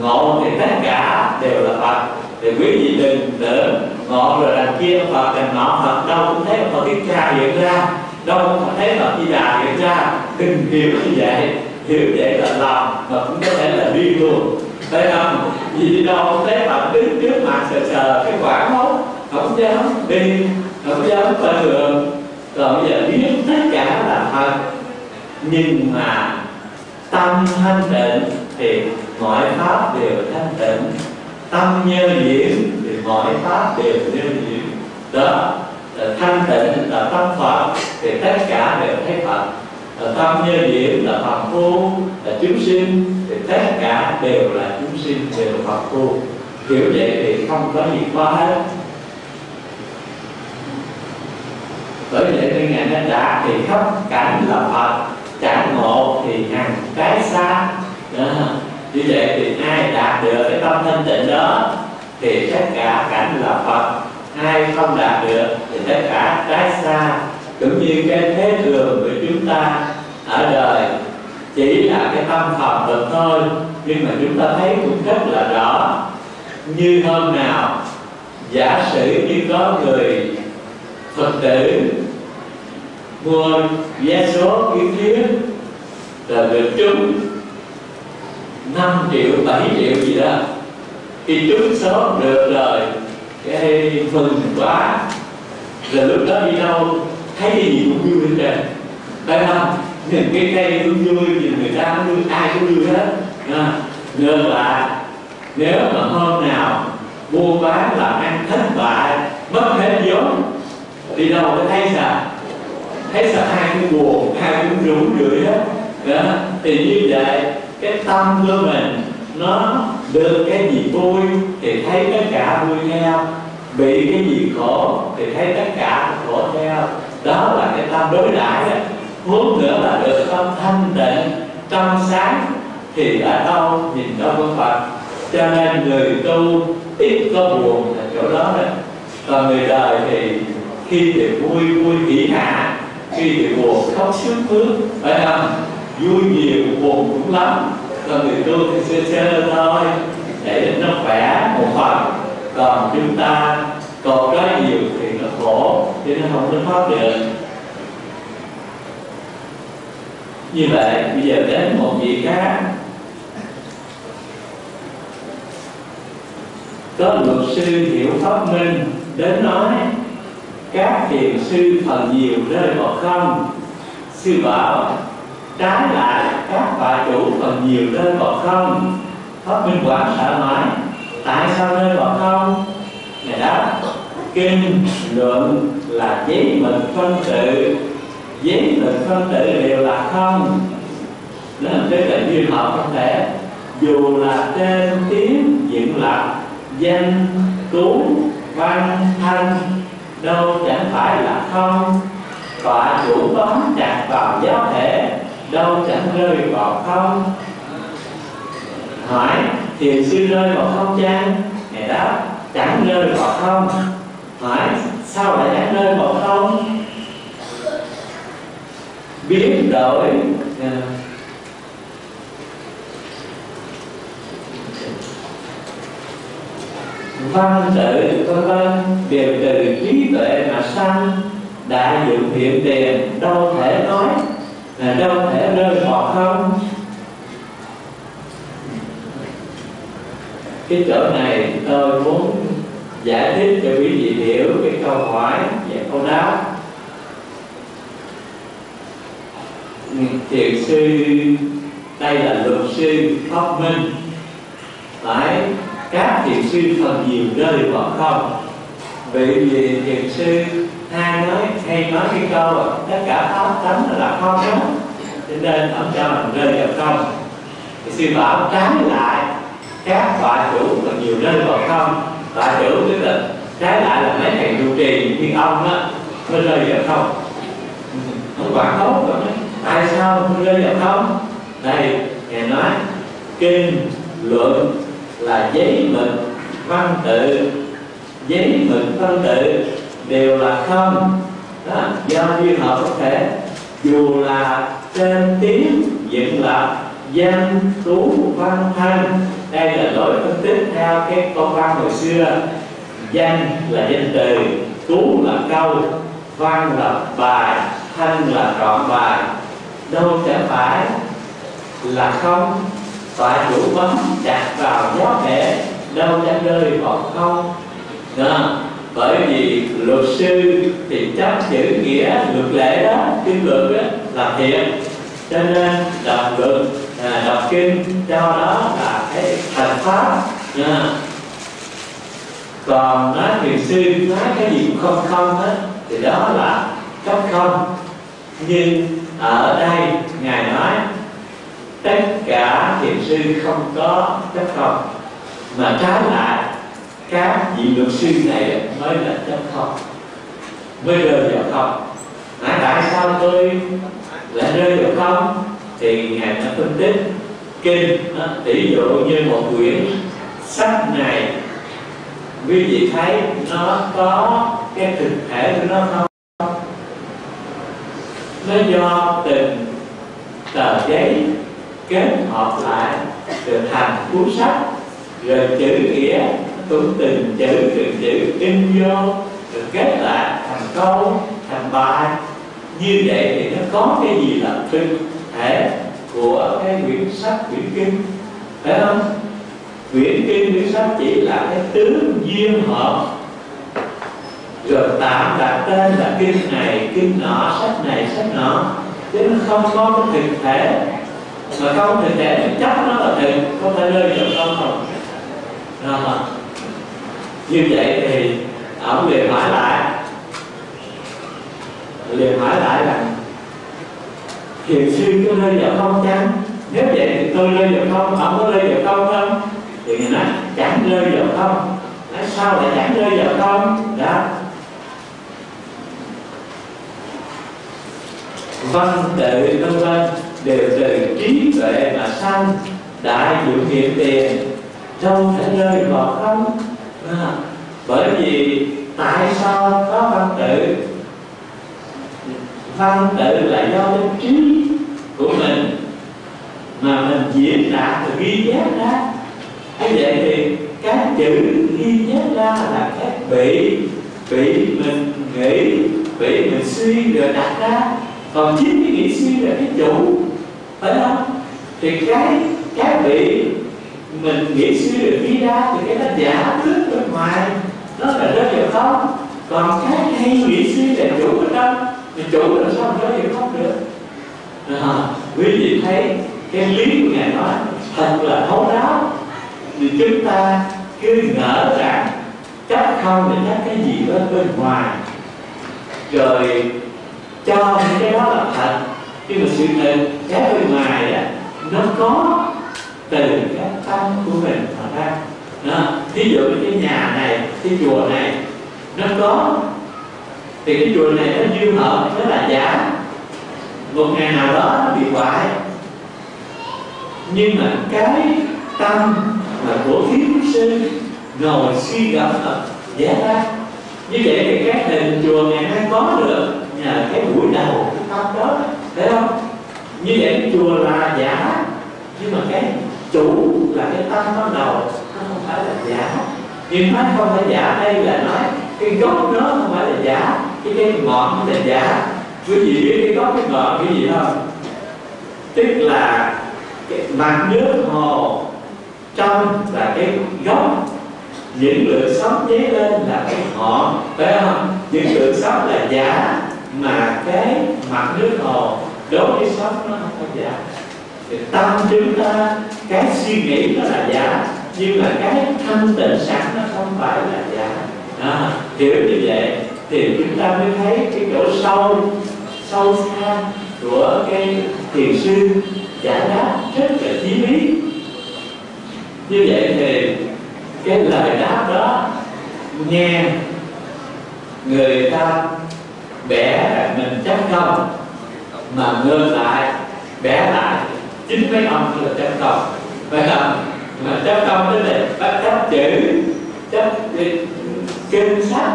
ngộ thì tất cả đều là phật. Thì quý vị đừng tưởng ngộ rồi là kia phật đằng nọ phật, đâu cũng thấy phật thích ca hiện ra đâu có thấy là di đà hiện cha đừng hiểu như vậy, hiểu vậy là lòng mà cũng có thể là đi luôn. Thấy không? Vì đâu không thấy là đứng trước mặt sờ sờ cái quả máu không dám đi không dám qua đường. Còn bây giờ biết tất cả là thật. Nhưng mà tâm thanh tịnh thì mọi pháp đều thanh tịnh. Tâm như diễn thì mọi pháp đều như diễn đó thanh tịnh, là tâm phật, thì tất cả đều thấy phật. Tâm như diễm, là phật phu, là chúng sinh, thì tất cả đều là chúng sinh, đều phật phu. Hiểu vậy thì không có gì quá hết. Bởi vậy nên ngài đã đạt thì khắp cảnh là phật, chẳng ngộ thì ngàn cái xa đó. như vậy thì ai đạt được cái tâm thanh tịnh đó, thì tất cả cảnh là phật ai không đạt được thì tất cả trái xa, cũng như cái thế thường của chúng ta ở đời, chỉ là cái tâm phật được thôi, nhưng mà chúng ta thấy cũng rất là rõ. Như hôm nào, giả sử như có người phật tử mua vé số kiến thiết là được trúng 5 triệu 7 triệu gì đó, thì trúng số được rồi cái mừng quá. Rồi lúc đó đi đâu thấy gì cũng vui hết trơn tại không? Nhìn cái cây cũng vui nhìn người ta cũng vui ai cũng vui hết. À, nên là nếu mà hôm nào mua bán làm ăn thất bại mất hết vốn đi đâu có thấy sợ? Thấy sợ ai cũng buồn ai cũng rủng rượi hết. Đó. thì như vậy cái tâm của mình nó được cái gì vui thì thấy tất cả vui theo, bị cái gì khổ thì thấy tất cả khổ theo. Đó là cái tâm đối đãi đó muốn nữa là được tâm thanh tịnh, trong sáng thì ở đâu nhìn đâu có phật cho nên người tu ít có buồn là chỗ đó đấy còn người đời thì khi thì vui vui kỹ hạ, khi thì buồn khóc sướt mướt phải không? Vui nhiều buồn cũng lắm là người tu thì sơ sơ thôi, để nó khỏe một phần. Còn chúng ta còn có nhiều thì nó khổ thì nó không có thoát được. Như vậy, bây giờ đến một vị khác. Có luật sư hiểu pháp minh đến nói, các thiền sư phần nhiều rơi vào không. Sư bảo trái lại, các bà chủ còn nhiều nơi còn không? Pháp minh quảng sợ nói, tại sao nơi còn không? Này đó kinh luận là giấy mực phân tự giấy mực phân tự đều là không? Đó thế là duyên hợp không thể, dù là trên tiếng dựng lập, danh cứu văn, thanh, đâu chẳng phải là không. Và chủ bám chặt vào giáo thể đâu chẳng rơi vào không? Hỏi thiền sư rơi vào không chăng? Ngài đó chẳng rơi vào không. Hỏi, sao lại chẳng rơi vào không? Biến đổi. Văn tự, vân vân, đều từ trí tuệ mà sanh đại dụng hiện tiền, đâu thể nói đâu thể rơi bỏ không? Cái chỗ này tôi muốn giải thích cho quý vị hiểu cái câu hỏi và câu đáp. Ừ, thiền sư, đây là luật sư pháp minh. Phải, các thiền sư phần nhiều rơi vào không. Vì vì thiền sư hai nói, hay nói cái câu là tất cả pháp tánh là không đó cho nên ông cho mình rơi vào không thì sư bảo, trái lại, các tọa chủ còn nhiều rơi vào không tọa chủ tức là, trái lại là mấy thầy trụ trì như ông đó mới rơi vào không không quản tốt rồi tại sao không rơi vào không đây ngài nói, kinh luận là giấy mực văn tự. Giấy mực văn tự đều là không. Đó, do duyên hợp có thể dù là trên tiếng dựng là danh tú văn thanh. đây là lối phân tích theo cái con văn hồi xưa. Danh là danh từ tú là câu văn là bài thanh là trọn bài. Đâu sẽ phải là không? Phải chủ bấm chặt vào gió thể đâu chẳng rơi vào không? Đó bởi vì luật sư thì chấp chữ nghĩa luật lệ đó kinh luật đó là thiện. Cho nên đọc luật à, đọc kinh cho đó là cái thành pháp. Nha. Còn nói thiền sư nói cái gì cũng không không hết thì đó là chấp không. Nhưng ở đây ngài nói tất cả thiền sư không có chấp không. Mà trái lại các vị luật sư này mới là chấp không mới rơi vào không. À, tại sao tôi lại rơi vào không? Thì ngài đã phân tích kinh tỷ dụ như một quyển sách này. Quý vị thấy nó có cái thực thể của nó không? Nó do từng tờ giấy kết hợp lại rồi thành cuốn sách rồi chữ nghĩa cũng từng chữ từng chữ in vô, rồi kết lại thành câu, thành bài. Như vậy thì nó có cái gì là tinh thể của cái quyển sách quyển kinh? Phải không? Quyển kinh, quyển sách chỉ là cái tướng duyên hợp. Rồi tạm đặt tên là kinh này, kinh nọ, sách này, sách nọ. Chứ nó không có cái thực thể. Mà không thực thể thì chắc nó là thực, không thể rơi vào không. Không như vậy thì ông liền hỏi lại. Liền hỏi lại rằng thiền sư có rơi vào không chăng? Nếu vậy thì tôi rơi vào không, ông có rơi vào không không? Thì người nói, chẳng rơi vào không. Nói, sao lại chẳng rơi vào không? Đó. Văn tự vân vân đều từ trí tuệ mà sanh, đại dụng hiện tiền đâu thể rơi vào không? À, bởi vì tại sao có văn tự? Văn tự là do cái trí của mình mà mình diễn đạt và ghi chép ra. Như vậy thì các chữ ghi chép ra là các vị vị mình nghĩ vị mình suy rồi đặt ra. Còn chính cái nghĩ suy là cái chủ phải không? Thì cái cái vị mình nghĩ suy được ghi ra thì cái tác giả tức ngoài nó là giới thiệu không? Còn cái hay nghĩ suy là chủ ở trong thì chủ là sao giới thiệu không được? À, quý vị thấy cái lý của ngài nói thật là thấu đáo. Thì chúng ta cứ ngỡ rằng chắc không để chắc cái gì đó bên ngoài. Rồi cho những cái đó là thật. Nhưng mà sự thật cái bên ngoài á nó có từ cái tâm của mình mà ra đó. ví dụ như cái nhà này, cái chùa này, nó có, thì cái chùa này nó duyên hợp nó là giả. Một ngày nào đó nó bị hoại. Nhưng mà cái tâm là của thiếu sinh ngồi suy gẫm thật giả ra như vậy thì các hình chùa ngày nay có được nhờ cái buổi đầu cái tâm đó thấy không? Như vậy cái chùa là giả, nhưng mà cái chủ là cái tâm ban đầu nó không phải là giả. Nhưng nói không phải giả, đây là nói cái gốc nó không phải là giả, cái cái ngọn là giả. Quý vị biết cái gốc, cái ngọn cái gì không? Tức là cái mặt nước hồ trong là cái gốc. Những lượng sóng dấy lên là cái họ, phải không? Những lượng sóng là giả, mà cái mặt nước hồ đối với sóng nó không phải giả. Thì tâm chúng ta, cái suy nghĩ nó là giả nhưng mà cái thanh tịnh sẵn nó không phải là giả. À, hiểu như vậy thì chúng ta mới thấy cái chỗ sâu sâu xa của cái thiền sư giải đáp rất là chí lý như vậy thì cái lời đáp đó nghe người ta bẻ mình chắc không mà ngược lại bẻ lại chính mấy ông là chắc không. Phải không? Mà chấp công tức là bắt chấp chữ chấp kinh sách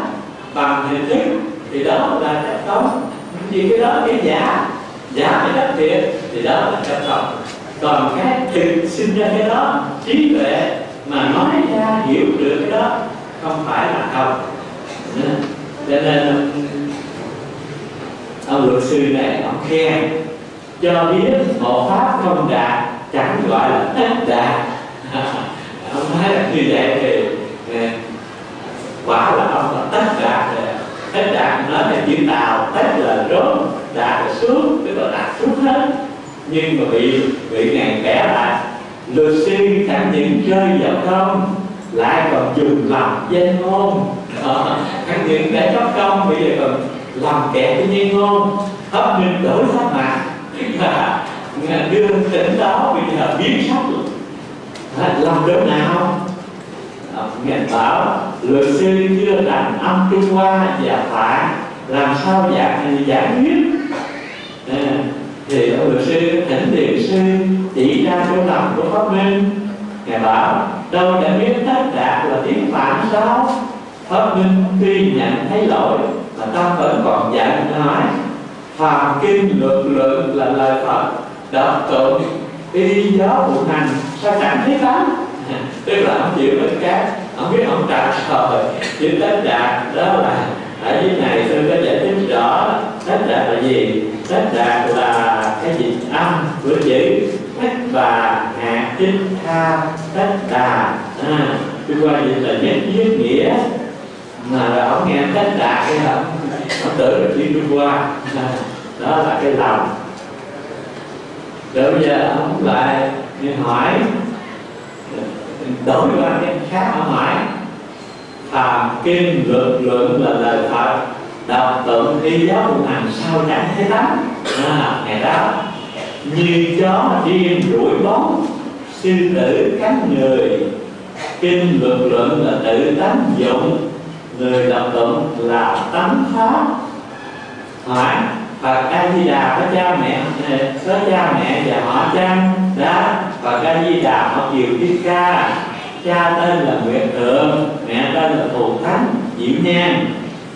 bằng hình thức, thì đó là chấp công vì cái đó cái giả giả mới chấp thiệt, thì đó là chấp công còn cái thực sinh ra cái đó, trí tuệ mà nói ra, hiểu được cái đó, không phải là không. Cho nên, ông luật sư này, ông khen, cho biết một pháp không đạt, chẳng gọi là tất đạt ông nói là như vậy thì quả là ông là tất đạt tất đạt nói là chữ tàu, tất là rốt đạt là xuống, tức là đạt xuống hết. Nhưng mà bị bị ngàn kẻ lại luật sư chẳng những chơi vào không, lại còn dùng làm danh ngôn chẳng ờ, những để có công, bây giờ còn làm kẻ của nhân ngôn hấp minh đổi sắc mặt. Đưa tỉnh đó, bây giờ biến sắc luôn làm được nào ngài ờ, bảo, luật sư chưa làm âm trung hoa và phạn làm sao giải giải quyết ờ, thì ông luật sư, thỉnh điện sư chỉ ra trong lòng của pháp minh. Ngài bảo, đâu đã biết tất đạt là tiếng phạn sao? Pháp minh tuy nhận thấy lỗi, mà ta vẫn còn dạy nói, phàm kinh luật lượng là lời phật đọc tụng y giáo phụ hành sao chẳng thấy tám tức là ông chịu mất cát ông biết ông trạch rồi. Chữ tất đạt đó là ở dưới này tôi có giải thích rõ tất đạt là gì? Tất đạt là cái gì? Âm của chữ tất và hạt chính tha. Tất đà à, tôi qua dịch là nhất viết nghĩa. Mà là ông nghe tất đạt cái không ông tưởng là chuyện trung hoa đó là cái lòng. Rồi bây giờ ông lại hỏi đổi qua cái khác ở hỏi phàm kinh luận luận là lời Phật đọc tụng y giáo phụ hành sao chẳng thấy lắm. À, ngày đó như chó chim rủi bóng sư tử cắn người. Kinh luận luận là tự tánh dụng người đọc tụng là tánh pháp hỏi Phật A Di Đà có cha mẹ ờ, có cha mẹ và họ chăng? Đó. Phật A Di Đà họ Kiều Thích Ca. Cha tên là Nguyệt Thượng, mẹ tên là Thù Thánh, Diệu Nhan.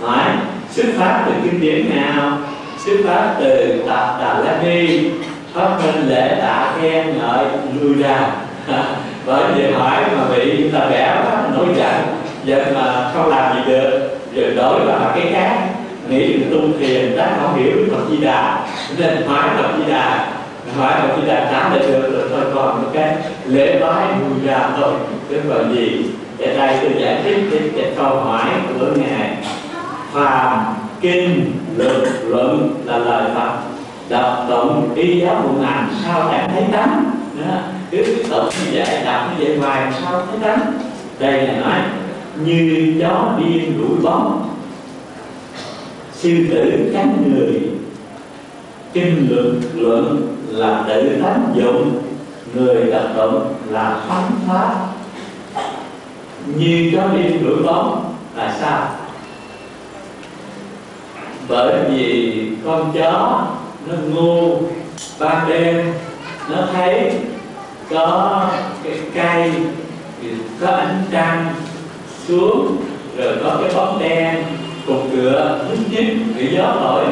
Hỏi, xuất phát từ kinh điển nào? Xuất phát từ tập Đà La Ni. Phát minh lễ tạ khen ngợi lui ra bởi vì hỏi mà bị chúng ta vẽ quá nổi giận. Giận mà không làm gì được. Rồi đổi vào cái khác nghĩ tu thiền đã không hiểu Phật Di Đà. Nên hỏi Phật Di Đà hỏi Phật Di Đà trả lời được rồi thôi còn một cái lễ bái vui ra thôi. Chứ còn gì? Để đây tôi giải thích cái, cái câu hỏi của ngài. Phàm kinh luận luận là lời Phật. Đọc tụng y giáo vụ hành sao cảm thấy tánh cứ tụng như vậy đọc như vậy hoài sao thấy tánh đây là nói như chó điên đuổi bóng sư tử các người. Kinh luận luận là tự tánh dụng, người đọc tụng là thánh pháp như chó đi đuổi bóng là sao? Bởi vì con chó nó ngu, ban đêm nó thấy có cái cây có ánh trăng xuống, rồi có cái bóng đen cột cửa nhúc nhích bị gió thổi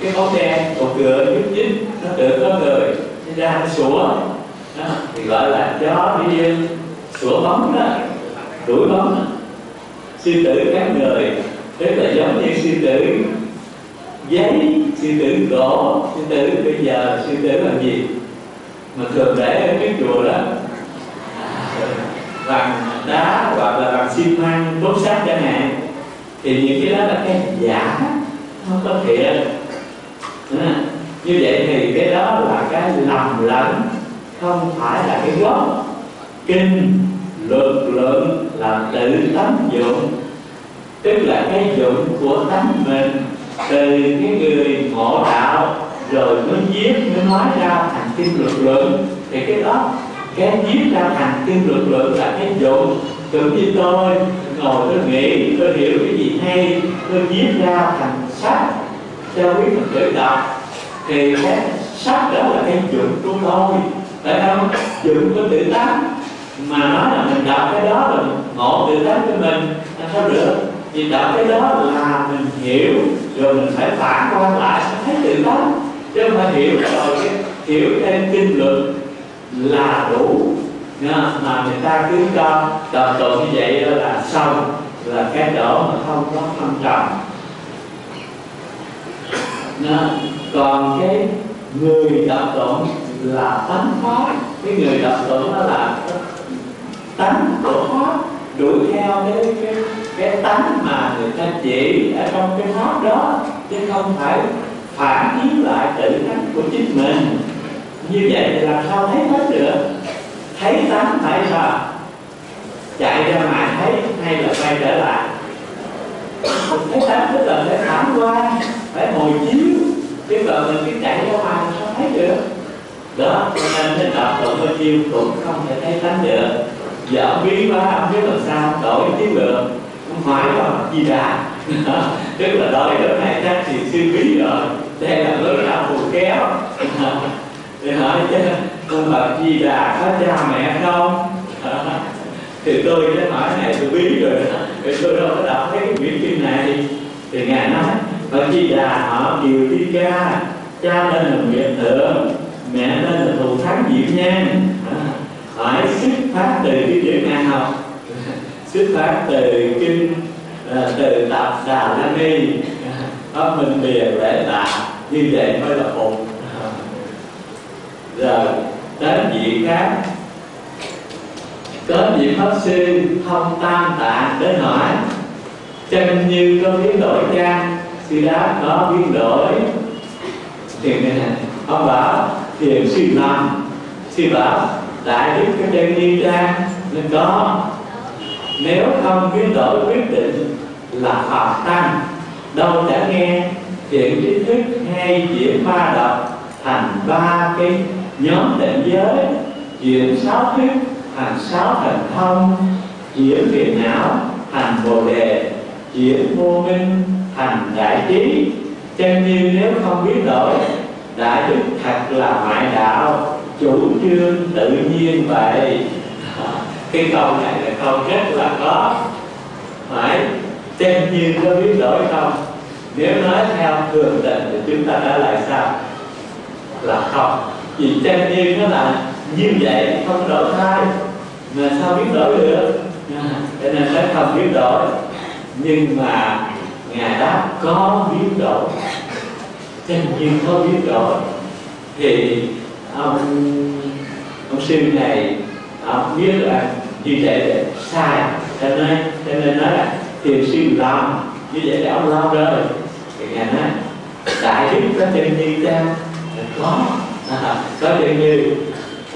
cái bóng đen cột cửa nhúc nhích nó tự có người. Ra sủa. Đó, thì gọi là chó đi sủa bóng đó đuổi bóng đó. sư tử các người tức là giống như sư tử giấy sư tử gỗ sư tử bây giờ sư tử làm gì? Mà thường để ở cái chùa đó. Bằng đá hoặc là bằng xi măng đốt sắt chẳng hạn thì những cái đó là cái giả. Nó có thiệt à, ừ, như vậy thì cái đó là cái lầm lẫn không phải là cái gốc. Kinh luật lượng là tự tánh dụng tức là cái dụng của tánh mình từ cái người ngộ đạo rồi mới viết mới nói ra thành kinh luật lượng thì cái đó cái viết ra thành kinh luật luận là cái dụng cũng như tôi ngồi tôi nghĩ, tôi hiểu cái gì hay, tôi viết ra thành sách cho quý phật tử đọc, thì cái sách đó là cái dụng của tôi. Tại không? Dụng của tự tánh. Mà nói là mình đọc cái đó là ngộ tự tánh của mình. Làm sao được? Vì đọc cái đó là mình hiểu, rồi mình phải phản quan lại sẽ thấy tự tánh. Chứ không phải hiểu, rồi hiểu thêm kinh luận là đủ. Nha, mà người ta cứ cho tập tụng như vậy đó là xong là cái chỗ mà không có thâm trầm Nha, còn cái người tập tụng là tánh pháp cái người tập tụng đó là tánh của pháp đuổi theo cái cái cái tánh mà người ta chỉ ở trong cái pháp đó chứ không phải phản chiếu lại tự tánh của chính mình như vậy thì làm sao thấy hết được? Thấy tánh phải sao? Chạy ra ngoài thấy hay là quay trở lại. Thấy tánh tức là phải phản qua, phải hồi chiếu. Chứ còn mình cứ chạy ra ngoài sao thấy được? Đó, cho nên cái tập tụng bao nhiêu cũng không thể thấy tánh được. Giờ ông bí quá, ông biết làm sao đổi chiến lược. Không phải là gì đã tức là đổi được này chắc thì suy bí rồi. Đây là lúc nào phù kéo để hỏi chứ con thật gì Đà có cha mẹ không thì tôi cái hỏi này, tôi biết rồi đó. Thì tôi đâu có đọc thấy cái quyển kinh này. Thì ngài nói Phật Di Đà họ Kiều Thi Ca, cha nên là nguyện thượng mẹ nên là thù thắng diệu nhan phải à, xuất phát từ cái chữ nào xuất phát từ kinh à, từ tập đà la ni. À, Pháp minh bìa lễ tạ, như vậy mới là phục rồi, đến vị khác. Có vị pháp sư thông tam tạng đến hỏi, chân như có biến đổi chăng? Sư đáp, có biến đổi. Thì này ông bảo thiền sư năm sư bảo, đại đức có chân như trang nên có. Nếu không biến đổi quyết định là phật tăng, đâu đã nghe chuyện trí thức hay diễn ba độc thành ba cái nhóm định giới chuyển sáu thuyết thành sáu thành thông, chuyển phiền não thành bồ đề, chuyển vô minh thành đại trí. Chân như nếu không biết đổi, đại đức thật là ngoại đạo, chủ trương tự nhiên vậy. Cái câu này là câu rất là có. Phải chân như có biết đổi không? Nếu nói theo thường tình thì chúng ta đã lại sao? Là không vì chân như nó là như vậy, không đổi thay. Mà sao biết đổi được? À, cho nên nó không biết đổi. Nhưng mà ngài đáp có biết đổi. Chân như có biết đổi, thì ông ông sư này, ông biết là như vậy là sai. Cho nên cho nên nói là thiền sư làm, như vậy là ông lao rồi thì ngài nói, đại đức có chân như ta có à, có chuyện như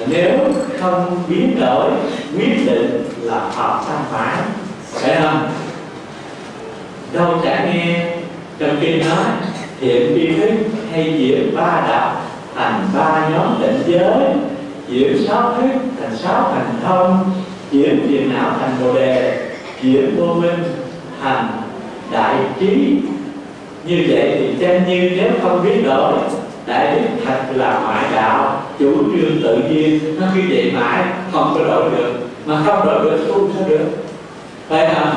nếu không biến đổi quyết định là hợp sang phải phải không? Đâu chả nghe trong kinh nói thiện tri thức hay diễn ba đạo thành ba nhóm định giới diễn sáu thức thành sáu thành thông diễn phiền não thành bồ đề diễn vô minh thành đại trí. Như vậy thì chân như nếu không biến đổi đại đức thật là ngoại đạo. Chủ trương tự nhiên nó như vậy mãi không có đổi được. Mà không đổi được tu sao được. Phải không?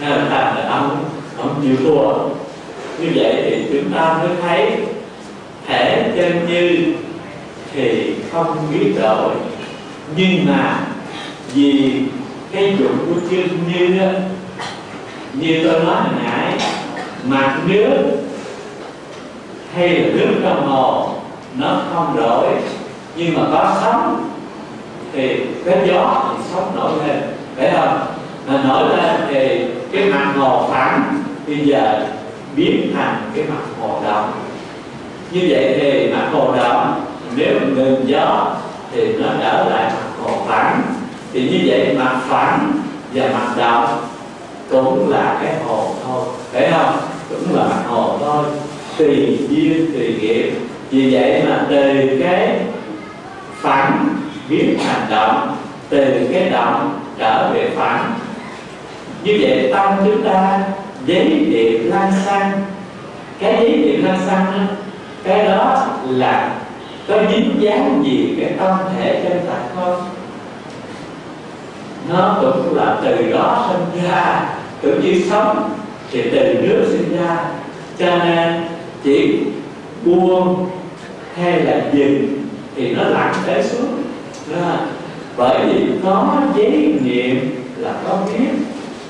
Nên là là ông ông chịu thua. Như vậy thì chúng ta mới thấy thể chân như thì không biết đổi. Nhưng mà vì cái dụng của chân như đó, như tôi nói hồi nãy mặt nước hay là nước trong hồ nó không đổi, nhưng mà có sóng, thì cái gió thì sóng nổi lên. Phải không? Mà nổi lên thì cái mặt hồ phẳng, bây giờ biến thành cái mặt hồ động như vậy thì mặt hồ động nếu ngừng gió thì nó trở lại mặt hồ phẳng. Thì như vậy mặt phẳng và mặt động cũng là cái hồ thôi. Phải không? Cũng là mặt hồ thôi tùy duyên tùy nghiệp. Vì vậy mà từ cái phản biến thành động từ cái động trở về phản như vậy tâm chúng ta giấy điện lan xăng. Cái giấy điện lan xăng đó, cái đó là có dính dáng gì cái tâm thể chân thật không? Nó cũng là từ đó sinh ra. Cũng như sống thì từ nước sinh ra. Cho nên chỉ buông hay là dừng thì nó lặng tới xuống. Đó. bởi vì có giấy nghiệm là có biết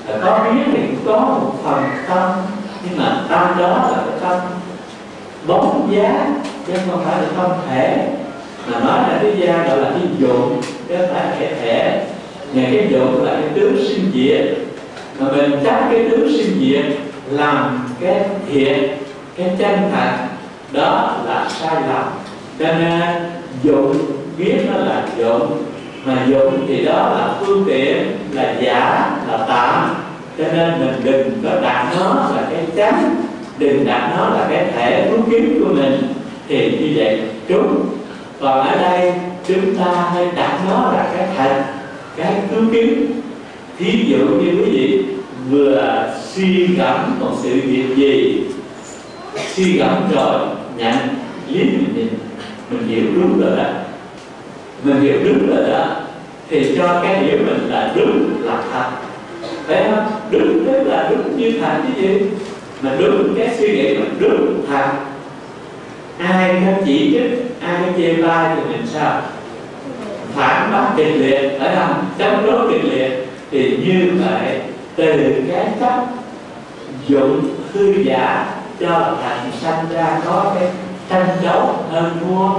là có biết thì cũng có một phần tâm. Nhưng mà tâm đó là cái tâm bóng giá, chứ không phải là tâm thể. Mà nói là cái gia gọi là cái dụng chứ không phải cái thể. Nhà cái dụng là cái tướng sinh diệt. Mà mình chắc cái tướng sinh diệt làm cái thiện cái chân thành đó là sai lầm. Cho nên, dụng biết nó là dụng, mà dụng thì đó là phương tiện, là giả, là tạm. Cho nên mình đừng có đặt nó là cái chánh, đừng đặt nó là cái thể cứu kiến của mình. Thì như vậy đúng còn ở đây chúng ta hay đặt nó là cái thành cái cứu kiến thí dụ như quý vị vừa suy cảm một sự việc gì suy gẫm rồi nhận lý mình nhìn, mình hiểu đúng rồi đó. Mình hiểu đúng rồi đó, thì cho cái hiểu mình là đúng là thật. Phải không? Đúng tức là đúng như thật chứ gì? Mà đúng cái suy nghĩ mình đúng thật. Ai có chỉ trích, ai có chê bai thì mình sao? Phản bác kịch liệt, phải không? Chống đối kịch liệt, thì như vậy, từ cái chấp dụng hư giả cho thành sanh ra có cái tranh đấu hơn thua.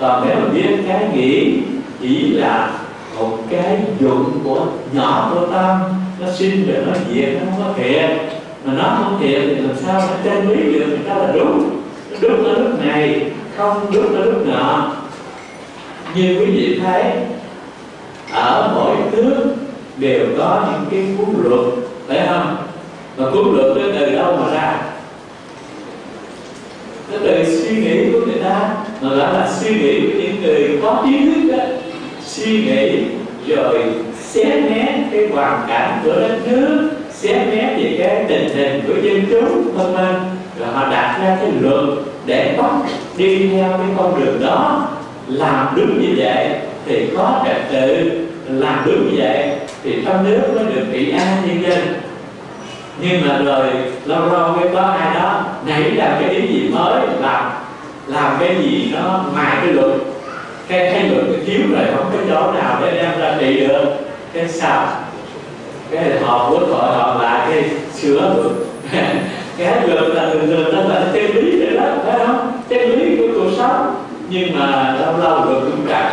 Còn nếu mà biết cái nghĩ, chỉ là một cái dụng của nhỏ của tâm, nó sinh rồi nó diệt nó không có thiện mà nó không thiện thì làm sao nó chân lý được, người ta là đúng. Đúng ở lúc này, không đúng ở lúc nọ. Như quý vị thấy, ở mỗi nước đều có những cái cuốn luật, phải không? Mà cuốn luật nó từ đâu mà ra nó từ suy nghĩ của người ta mà gọi là suy nghĩ của những người có trí thức đó, suy nghĩ rồi xé né cái hoàn cảnh của đất nước, xé né về cái tình hình của dân chúng, vân vân. Rồi họ đặt ra cái luật để bắt đi theo cái con đường đó. Làm đúng như vậy thì có trật tự. Làm đúng như vậy thì trong nước mới được bị an nhân dân. Nhưng mà rồi, lâu lâu cái có ai đó nảy ra cái ý gì mới làm làm cái gì nó ngoài cái luật cái cái luật cái thiếu rồi không có chỗ nào để đem ra trị được. Cái sao? Cái họ quốc hội họ lại cái sửa luật cái luật là thường thường nó là chân lý vậy đó, phải không? Chân lý của cuộc sống. Nhưng mà lâu lâu luật cũng cạn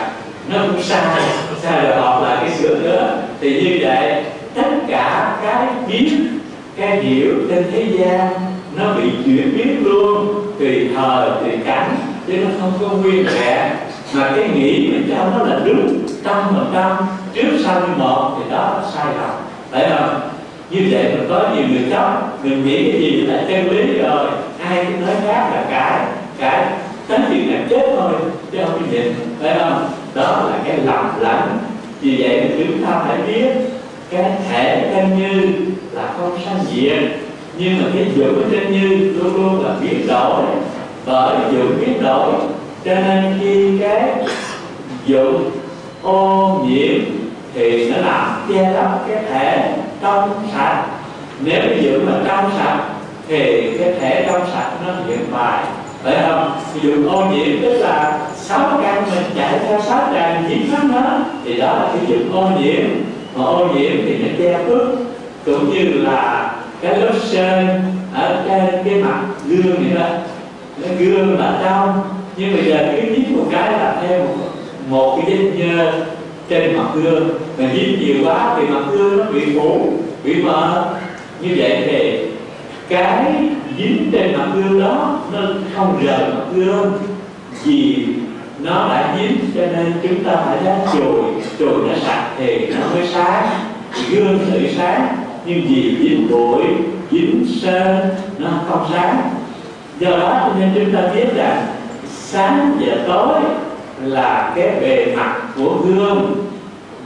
nó cũng sai. Sai rồi họ lại cái sửa nữa thì như vậy, tất cả cái kiếm cái hiểu trên thế gian nó bị chuyển biến luôn, tùy thời, tùy cảnh, chứ nó không có nguyên vẹn. Mà cái nghĩ mình cho nó là đúng trăm phần trăm, trước sau như một, thì đó là sai lầm. Phải không? Như vậy mà có nhiều người chấp mình nghĩ cái gì là chân lý rồi, ai cũng nói khác là cái cái tính chuyện là chết thôi, chứ không có gì. phải không? Đó là cái lầm lẫn. Vì vậy chúng ta phải biết cái thể chân như là không sanh diệt nhưng mà cái dưỡng trên như luôn luôn là biến đổi. Bởi dưỡng biến đổi, cho nên khi cái dưỡng ô nhiễm thì nó làm che lấp cái thể trong sạch. Nếu dưỡng mà trong sạch thì cái thể trong sạch nó hiện bài phải không? Ví ô nhiễm tức là sáu căn mình chạy theo sáu đàn nhiễm hết nó, thì đó là cái dưỡng ô nhiễm. Mà ô nhiễm thì nó che phước cũng như là cái lớp sơn ở trên cái mặt gương vậy đó cái gương là trong nhưng bây giờ cứ dính một cái là thêm một, một cái vết nhơ trên mặt gương. Mà dính nhiều quá thì mặt gương nó bị phủ bị mờ. Như vậy thì cái dính trên mặt gương đó nó không rời mặt gương. Vì nó đã dính cho nên chúng ta phải ra chùi. Chùi nó sạch thì nó mới sáng. Gương tự sáng nhưng vì dính bụi dính sơn nó không sáng. Do đó cho nên chúng ta biết rằng sáng và tối là cái bề mặt của gương.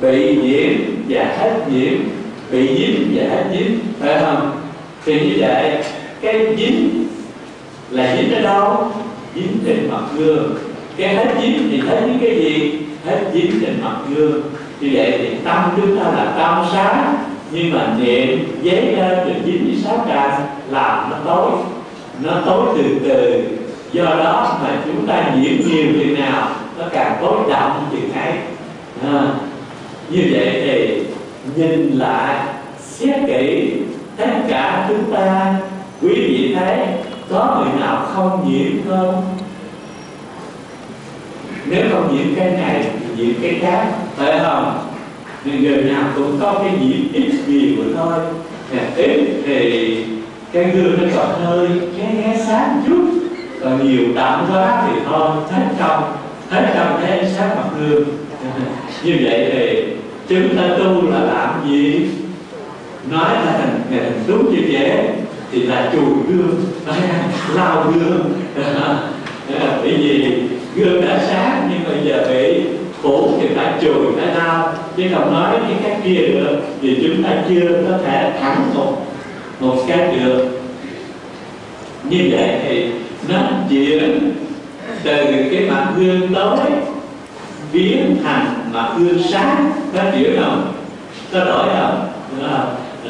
Bị nhiễm và hết nhiễm, bị dính và hết dính, phải không? Thì như vậy, cái dính là dính ở đâu? Dính trên mặt gương. Cái hết dính thì thấy những cái gì? Hết dính trên mặt gương. Như vậy thì tâm chúng ta là tâm sáng nhưng mà niệm dấy lên từ dính với sáu làm nó tối. Nó tối từ từ. Do đó mà chúng ta nhiễm nhiều chừng nào nó càng tối đậm chừng ấy. À, như vậy thì nhìn lại xét kỹ tất cả chúng ta quý vị thấy có người nào không nhiễm không? Nếu không nhiễm cái này thì nhiễm cái khác phải không? Thì người nào cũng có cái nhiễm ít gì của thôi. Ít thì cái gương nó còn hơi cái ghé sáng chút. Còn nhiều đậm quá thì thôi hết trong hết trong cái ánh sáng mặt gương như vậy thì chúng ta tu là làm gì? Nói là thành ngày đúng như vậy thì là chùi gương lau gương. Bởi vì gương đã sáng, nhưng bây giờ bị cũ thì phải chùi phải lao chứ không nói những cái kia được thì chúng ta chưa có thể thắng một một cái được. Như vậy thì nó chuyển từ cái mặt gương tối biến thành mặt gương sáng. Có chuyển không? Có đổi không?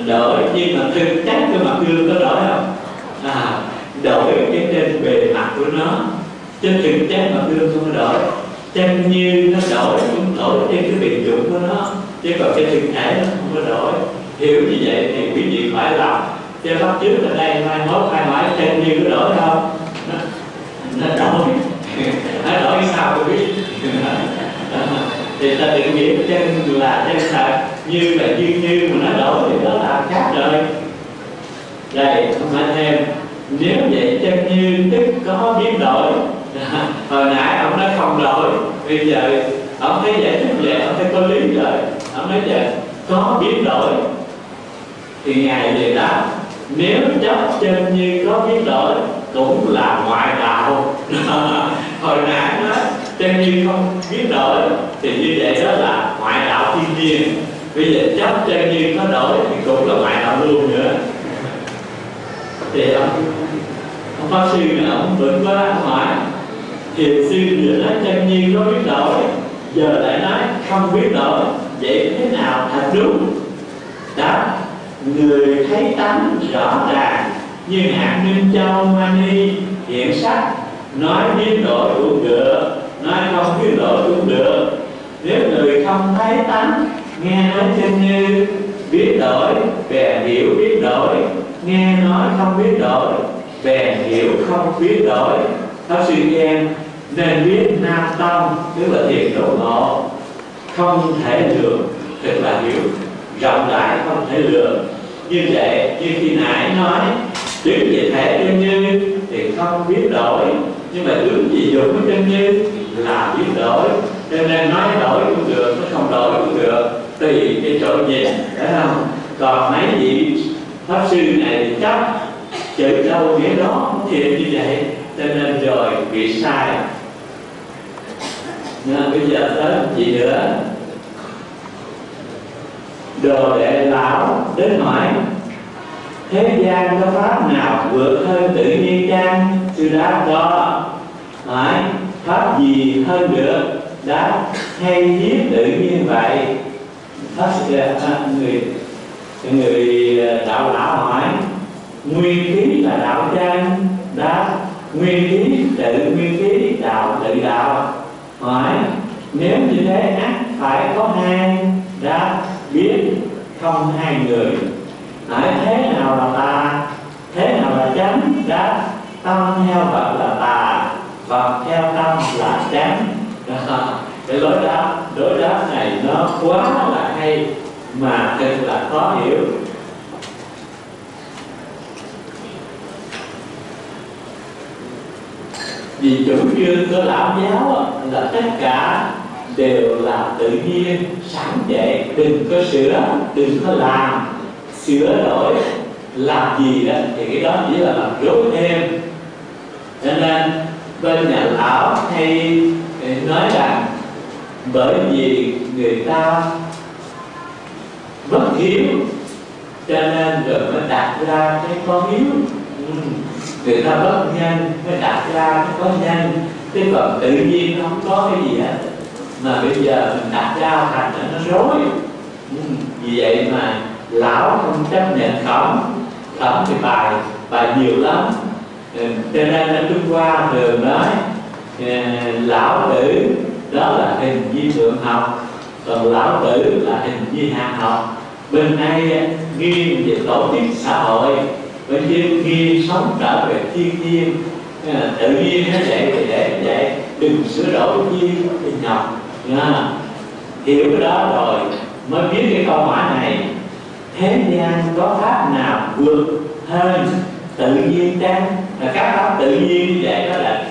Đổi nhưng mà thực chất cái mặt gương có đổi không? À, đổi cái trên bề mặt của nó. Trên thực chất mặt gương không có đổi chân như nó đổi cũng đổi trên cái biện dụng của nó. Chứ còn cái thực thể nó không có đổi. Hiểu như vậy thì quý vị phải làm. Chứ bắt trước ở đây mai mốt mai hỏi chân như có đổi không? Nó, nó đổi. Nó đổi sao tôi biết thì ta định nghĩa chân là chân thật như là như như mà nó đổi thì đó là khác rồi. Đây không phải thêm nếu vậy chân như tức có biến đổi hồi nãy ông nói không đổi, bây giờ ông thấy giải thích vậy, ông thấy có lý rồi. Ông nói vậy, có biến đổi. Thì ngài về đáp, nếu chấp chân như có biến đổi, cũng là ngoại đạo. Hồi nãy nói, chân như không biến đổi, thì như vậy đó là ngoại đạo thiên nhiên. Bây giờ chấp chân như có đổi, thì cũng là ngoại đạo luôn nữa. Thì ông ông pháp sư này, ông vẫn qua hỏi thiền sư vừa nói chân nhiên có biết đổi giờ lại nói không biết đổi vậy thế nào thật đúng? Đó người thấy tánh rõ ràng, như hạt minh châu mani hiện sắc, nói biến đổi cũng được, nói không biến đổi cũng được. Nếu người không thấy tánh, nghe nói chân như biến đổi bè hiểu biến đổi, nghe nói không biến đổi bè hiểu không biến đổi pháp sư em nên biết nam tông, tức là thiền độ ngộ. Không thể lượng tức là hiểu. Rộng rãi, không thể lượng như vậy, như khi nãy nói, đứng về thể chân như thì không biết đổi. Nhưng mà đứng về dụng của chân như là biến đổi. Cho nên nói đổi cũng được nó không đổi cũng được. Tùy cái chỗ nhìn, phải không? Còn mấy vị pháp sư này thì chắc chữ đâu nghĩa đó không thiệt như vậy cho nên rồi, bị sai. Nên bây giờ tới gì nữa? Đồ đệ lão đến hỏi, thế gian có pháp nào vượt hơn tự nhiên chăng? Sư đáp, có. Hỏi, pháp gì hơn được? Đáp, hay hiếp tự nhiên vậy? Pháp sư à, người người à, đạo lão hỏi, nguyên khí là đạo chăng? Đáp nguyên khí tự, nguyên khí đạo tự đạo. Hỏi nếu như thế, ác phải có hai đã biết không hai người. Hỏi thế nào là tà? Thế nào là chánh? Đã tâm theo phật là tà, phật theo tâm là chánh. Cái lối đáp lối đáp này nó quá là hay mà thật là khó hiểu. Vì chủ trương của lão giáo là tất cả đều là tự nhiên, sẵn vậy đừng có sửa, đừng có làm. Sửa đổi, làm gì đó, thì cái đó chỉ là làm rối thêm. Cho nên, bên nhà lão hay ờ, nói rằng, bởi vì người ta bất hiếu, cho nên rồi mới đặt ra cái có hiếu. Ừ người ta bất nhân mới đặt ra cái có nhân chứ còn tự nhiên nó không có cái gì hết. Mà bây giờ mình đặt ra thành nó rối. Ừ, vì vậy mà lão không chấp nhận khổng. Khổng thì bài bài nhiều lắm. Ừ, cho nên ở trung hoa thường nói ừ, lão tử, đó là hình di thượng học. Còn lão tử là hình di hạ học. Bên nay nghiêng về tổ chức xã hội bởi vì khi sống trở về thiên nhiên à, tự nhiên nó vậy thì để vậy đừng sửa đổi nhiên thì nhọc nha. Hiểu cái đó rồi, mới biết cái câu hỏi này. Thế gian có pháp nào vượt hơn tự nhiên chăng? Là các pháp tự nhiên như vậy đó là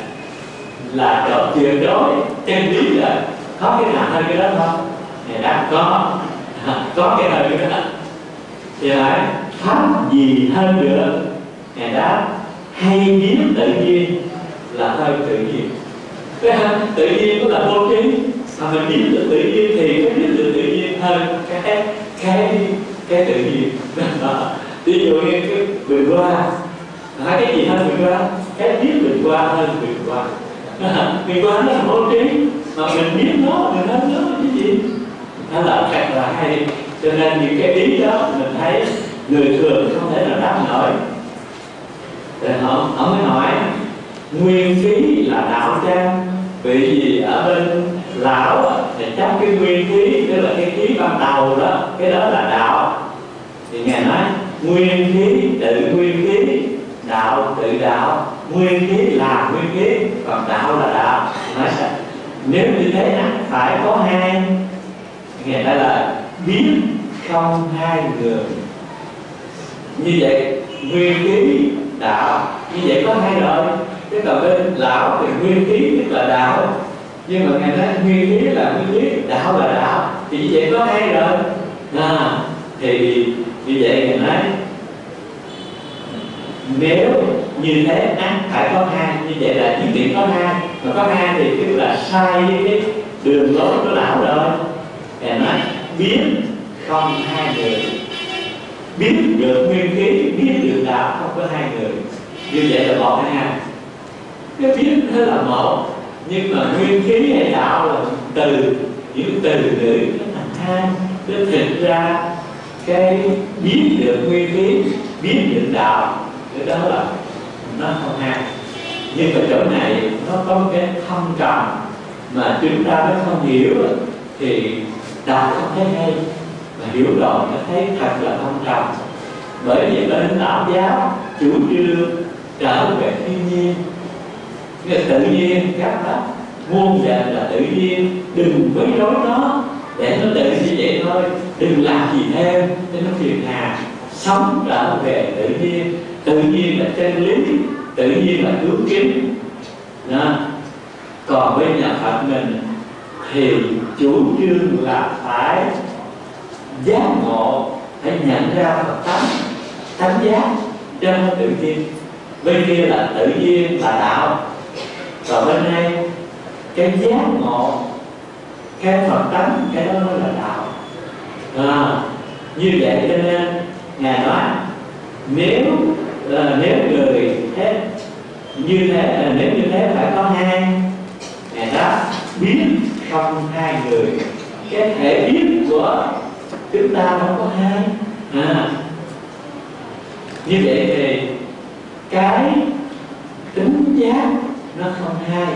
là độ tuyệt đối. Chân lý là có cái nào hơn cái đó không? Thì đã có. À, có cái hơn cái đó? Thì phải pháp gì hơn nữa. Ngài đáp, hay biết tự nhiên là hơn tự nhiên. Cái tự nhiên cũng là vô trí mà mình biết được tự nhiên thì cái biết được tự nhiên hơn cái cái cái tự nhiên. Ví dụ như cái vượt qua hai cái gì hơn vượt qua cái biết vượt qua hơn vượt qua vượt qua nó là vô trí mà mình biết nó, mình nói nó cái gì? Nó là thật là hay. Cho nên những cái ý đó mình thấy người thường không thể nào đáp nổi thì họ họ mới hỏi, nguyên khí là đạo trang vì gì ở bên lão thì chắc cái nguyên khí, tức là cái khí ban đầu đó, cái đó là đạo. Thì ngài nói, nguyên khí, tự nguyên khí, đạo, tự đạo. Nguyên khí là nguyên khí, còn đạo là đạo. Nói sao? Nếu như thế này phải có hai. Ngài nói là biến không hai người như vậy nguyên khí đạo như vậy có hai loại tức là bên lão thì nguyên khí tức là đạo. Nhưng mà ngày nay nguyên khí là nguyên khí đạo là đạo. Thì như vậy có hai rồi à, thì như vậy ngày nay nếu như thế ăn phải có hai. Như vậy là nhất định có hai. Mà có hai thì tức là sai với cái đường lối của lão rồi. Ngày nay biến không hai người biết được nguyên khí, biết được đạo không có hai người. Như vậy là một hay hai? Cái biết thế là một, nhưng mà nguyên khí hay đạo là từ, những từ ngữ nó thành hai. Nó thực ra cái biết được nguyên khí, biết được đạo, cái đó là nó không hai. Nhưng mà chỗ này nó có cái thâm trầm mà chúng ta mới không hiểu thì đạo không thấy hay hiểu rồi nó thấy thật là thâm trầm bởi vì bên đạo giáo, chủ trương trở về thiên nhiên. Cái tự nhiên, các bác, muôn vàn là tự nhiên. Đừng quấy rối nó. Để nó tự như vậy thôi. Đừng làm gì thêm, để nó phiền hà. Sống trở về tự nhiên. Tự nhiên là chân lý, tự nhiên là hướng chính. Đó. còn với nhà phật mình, thì chủ trương là phải giác ngộ phải nhận ra Phật tánh tánh giác trong tự nhiên bên kia là tự nhiên là đạo. Và bên đây cái giác ngộ cái Phật tánh cái đó mới là đạo. À, như vậy cho nên ngài nói nếu là nếu người thế như thế là nếu như thế phải có hai. Ngài đó biết không hai người. Cái thể biết của chúng ta không có hai à, như vậy thì cái tính giác nó không hai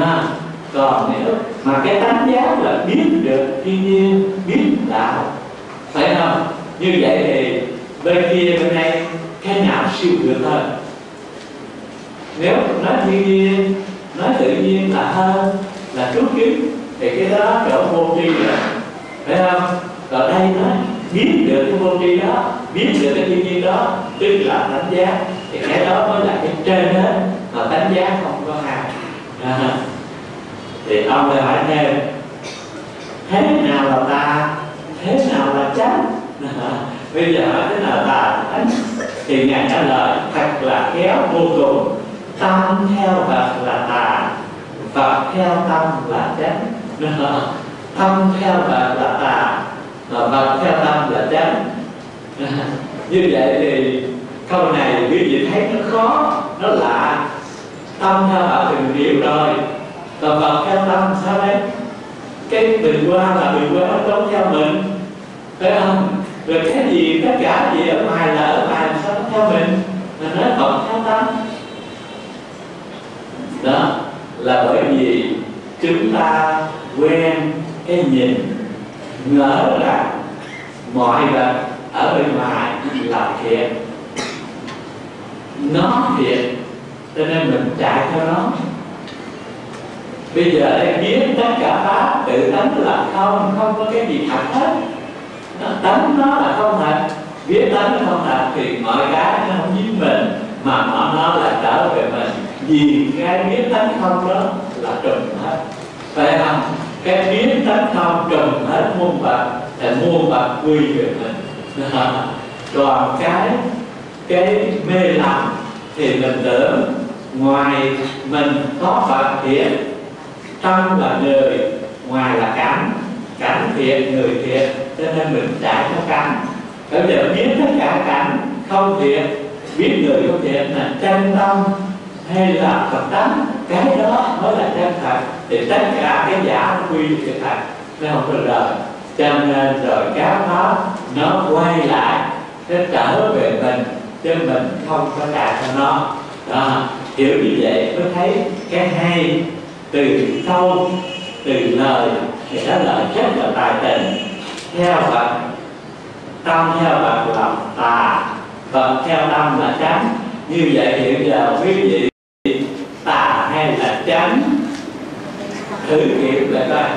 à, còn nếu mà cái tánh giác là biết được thiên nhiên biết đạo. Phải không? Như vậy thì bên kia bên đây cái nào siêu vượt hơn? Nếu nói thiên nhiên nói tự nhiên là hơn là trước kiến thì cái đó chỗ vô tri rồi. Phải không ở đây đó biết được cái vô tri đó, biết được cái thiên nhiên đó, tức là đánh giá. Thì cái đó mới là cái trên hết, mà đánh giá không có hạn à. thì ông lại hỏi thêm, thế nào là ta thế nào là chánh à. bây giờ hỏi thế nào là ta chánh thì ngài trả lời, thật là khéo vô cùng. Tâm theo phật là tà phật theo tâm là chánh tâm theo phật là tà Ờ, mà phật theo tâm là chánh như vậy thì câu này quý vị thấy nó khó, nó lạ. Tâm theo bảo thì điều rồi. Là phật theo tâm sao đấy cái bình qua là bình qua nó trốn theo mình. Phải không? Rồi cái gì, tất cả gì ở ngoài là ở ngoài sao nó theo mình? Mà nói phật theo tâm. Đó, là bởi vì chúng ta quen cái nhìn ngỡ rằng mọi vật ở bên ngoài là thiện nó thiện cho nên mình chạy theo nó. Bây giờ em biết tất cả pháp tự tánh là không không có cái gì thật hết. Nó tánh nó là không thật, biết tánh nó không thật, thì mọi cái nó không dính mình, mà mọi nó là trở về mình. Vì cái biết tánh không đó là trùng hết. Phải không? Cái biết tánh tham trồng hết muôn vật để muôn vật quy về mình. Còn cái cái mê lầm thì mình tưởng ngoài mình có Phật thiện, tâm là người, ngoài là cảnh cảnh thiện, người thiện, cho nên mình chạy theo cảnh. Bây giờ biết tất cả cảnh không thiện, biết người không thiện là chân tâm hay là Phật tánh cái đó mới là chân thật. Thì tất cả cái giả nó quy về thật, nó không có lời. Cho nên rồi cái đó nó quay lại, nó trở về mình. Chứ mình không có đạt cho nó. À, đó. hiểu như vậy mới thấy cái hay từ câu từ lời, thì đó là rất là tài tình. Theo Phật, tâm theo Phật là tà, Phật theo tâm là tránh. Như vậy hiện giờ quý vị tà hay là chánh thử nghiệm lại ta,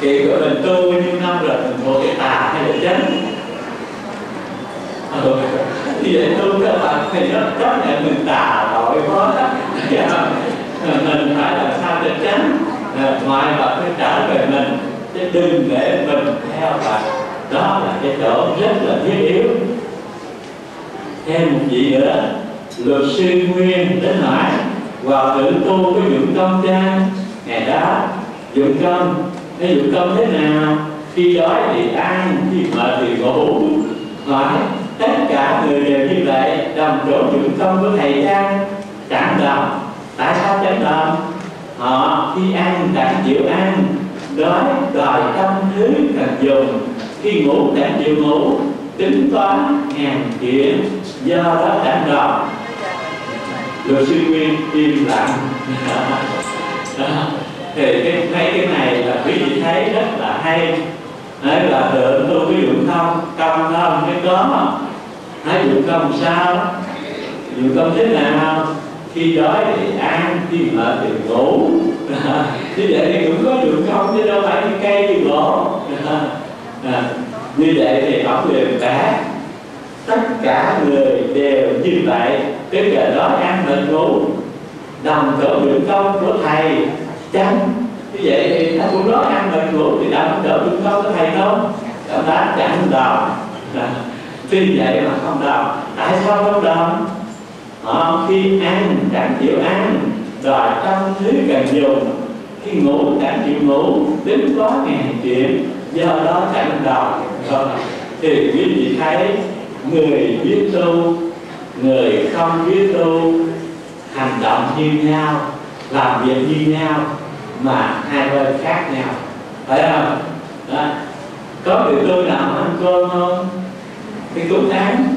kể của mình tu nhiêu năm rồi mình cái tà hay là chánh ừ. À, thì vậy tu các bạn thì nó chấp nhận mình tà tội quá dạ. ờ, mình phải làm sao để tránh ờ, ngoài và phải trả về mình chứ đừng để mình theo bạn. Đó là cái chỗ rất là thiết yếu. Thêm một vị nữa luật sư nguyên đến hỏi hòa thượng tu có dụng công trang ngày đó dụng công cái dụng công thế nào? Khi đói thì ăn, khi mệt thì ngủ. Hỏi tất cả người đều như vậy, đồng chỗ dụng công của thầy cha chẳng đồng tại sao chẳng đồng họ khi ăn chẳng chịu ăn, đói đòi trăm thứ cần dùng. Khi ngủ chẳng chịu ngủ, tính toán ngàn chuyện do đó chẳng đồng luật sư nguyên im lặng thì cái mấy cái này là quý vị thấy rất là hay. Đấy, là tượng tu ví dụ không? Công không? Cái có nói dụng công sao? Dụng công thế nào? Khi đói thì ăn, khi mệt thì ngủ. Như vậy thì cũng có dụng công chứ đâu phải như cây như gỗ. À, như vậy thì ông đều cả tất cả người đều như vậy. Tức là đói ăn mệt ngủ đồng cỡ bình công của thầy. Chăng? Như vậy thì 他 cũng nói ăn mệt ngủ thì đồng cỡ đỡ công của thầy đâu cảm ta chẳng đồng tuy vậy mà không đồng tại sao không đồng họ ờ, khi ăn chẳng chịu ăn rồi trong thứ cần dùng. Khi ngủ chẳng chịu ngủ, đến có ngàn chuyện do đó chẳng đồng vâng thì quý vị thấy, người biết tu, người không biết tu hành động như nhau, làm việc như nhau, mà hai bên khác nhau. Phải không? Đó. có người tôi nào ăn cơm không? Thì cũng ăn.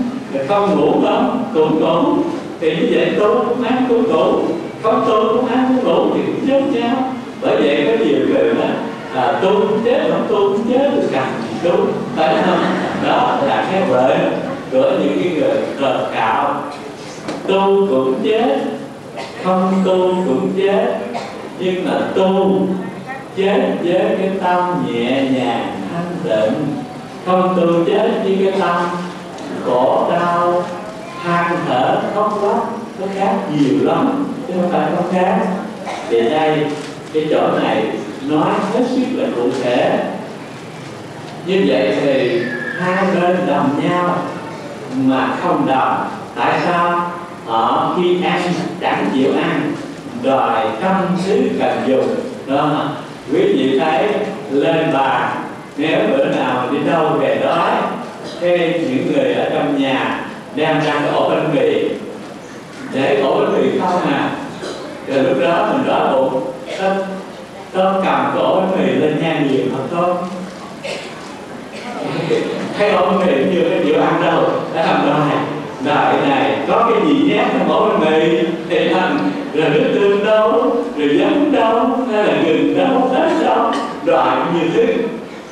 Không ngủ không? Cũng ngủ. Thì như vậy tôi cũng ăn, cũng ngủ. Không tu cũng ăn, cũng ngủ thì cũng giống nhau bởi vậy có nhiều người đó là tu cũng chết, không tu cũng chết được cả tu phải không đó là cái bệnh của những cái người cờ cạo tu cũng chết không tu cũng chết, nhưng mà tu chết với cái tâm nhẹ nhàng, thanh tịnh. Không tu chết với cái tâm khổ đau, than thở, khóc lóc, nó khác nhiều lắm. Chứ không phải không khác. Vì đây, cái chỗ này nói hết sức là cụ thể. Như vậy thì hai bên đồng nhau mà không đồng. Tại sao? Họ khi ăn chẳng chịu ăn đòi tâm xứ cần dùng. Đó quý vị thấy lên bàn nếu bữa nào đi đâu về đói thì những người ở trong nhà đem ra cái ổ bánh mì. Để ổ bánh mì không à. Rồi lúc đó mình đói bụng có, có cầm cái ổ bánh mì lên nha nhiều không tốt thấy ổ bánh mì chưa có chịu ăn đâu đã làm đâu đại này có cái gì nhé trong ổ bên mì thì thành rồi nước tương đâu, rồi giấm đâu, hay là gừng đâu tết đâu đoạn nhiều thứ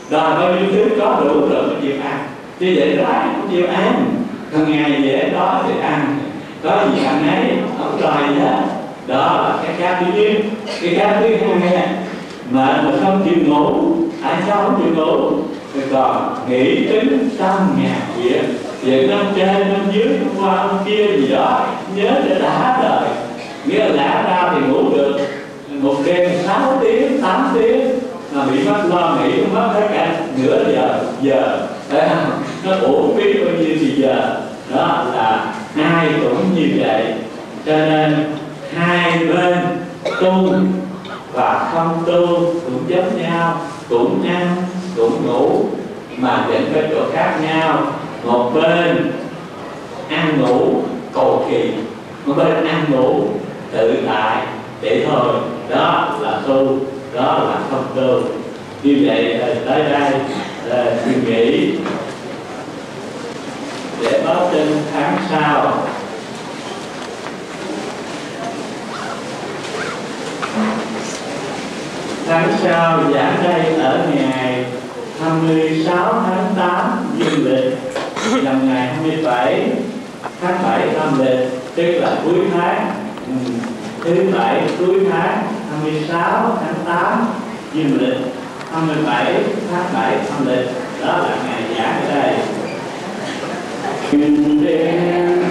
đòi bao nhiêu thứ có đủ rồi mới chịu ăn. Chứ vậy đó cũng chịu ăn. Thường ngày dễ đó thì ăn. Có gì ăn ấy không đòi gì hết. Đó là cái khác thứ nhất. Cái khác thứ hai mà mà không chịu ngủ, ai sao không chịu ngủ? Còn nghĩ đến trăm ngàn việc việc năm trên, năm dưới, năm qua, năm kia gì đó nhớ để đã đời. Nghĩa là đã ra thì ngủ được. Một đêm 6 tiếng 8 tiếng. Mà bị mất lo, nghĩ mất hết cả nửa giờ giờ. Đấy nó uổng phí bao nhiêu thì giờ. Đó là ai cũng như vậy. Cho nên hai bên tu và không tu cũng giống nhau, cũng ăn cũng ngủ mà đến cái chỗ khác nhau. Một bên ăn ngủ cầu kỳ, một bên ăn ngủ tự tại, để thôi. Đó là tu, đó là không tu như vậy ờ, tới đây là suy nghĩ. Để báo tin tháng sau. Tháng sau, giảng đây ở ngày 26 tháng 8 dương lịch. Nhằm ngày 27 tháng 7 âm lịch tức là cuối tháng. Ừ, thứ bảy cuối tháng. 26 tháng 8 dương lịch. 27 tháng 7 âm lịch. Đó là ngày giảng ở đây. Kinh đen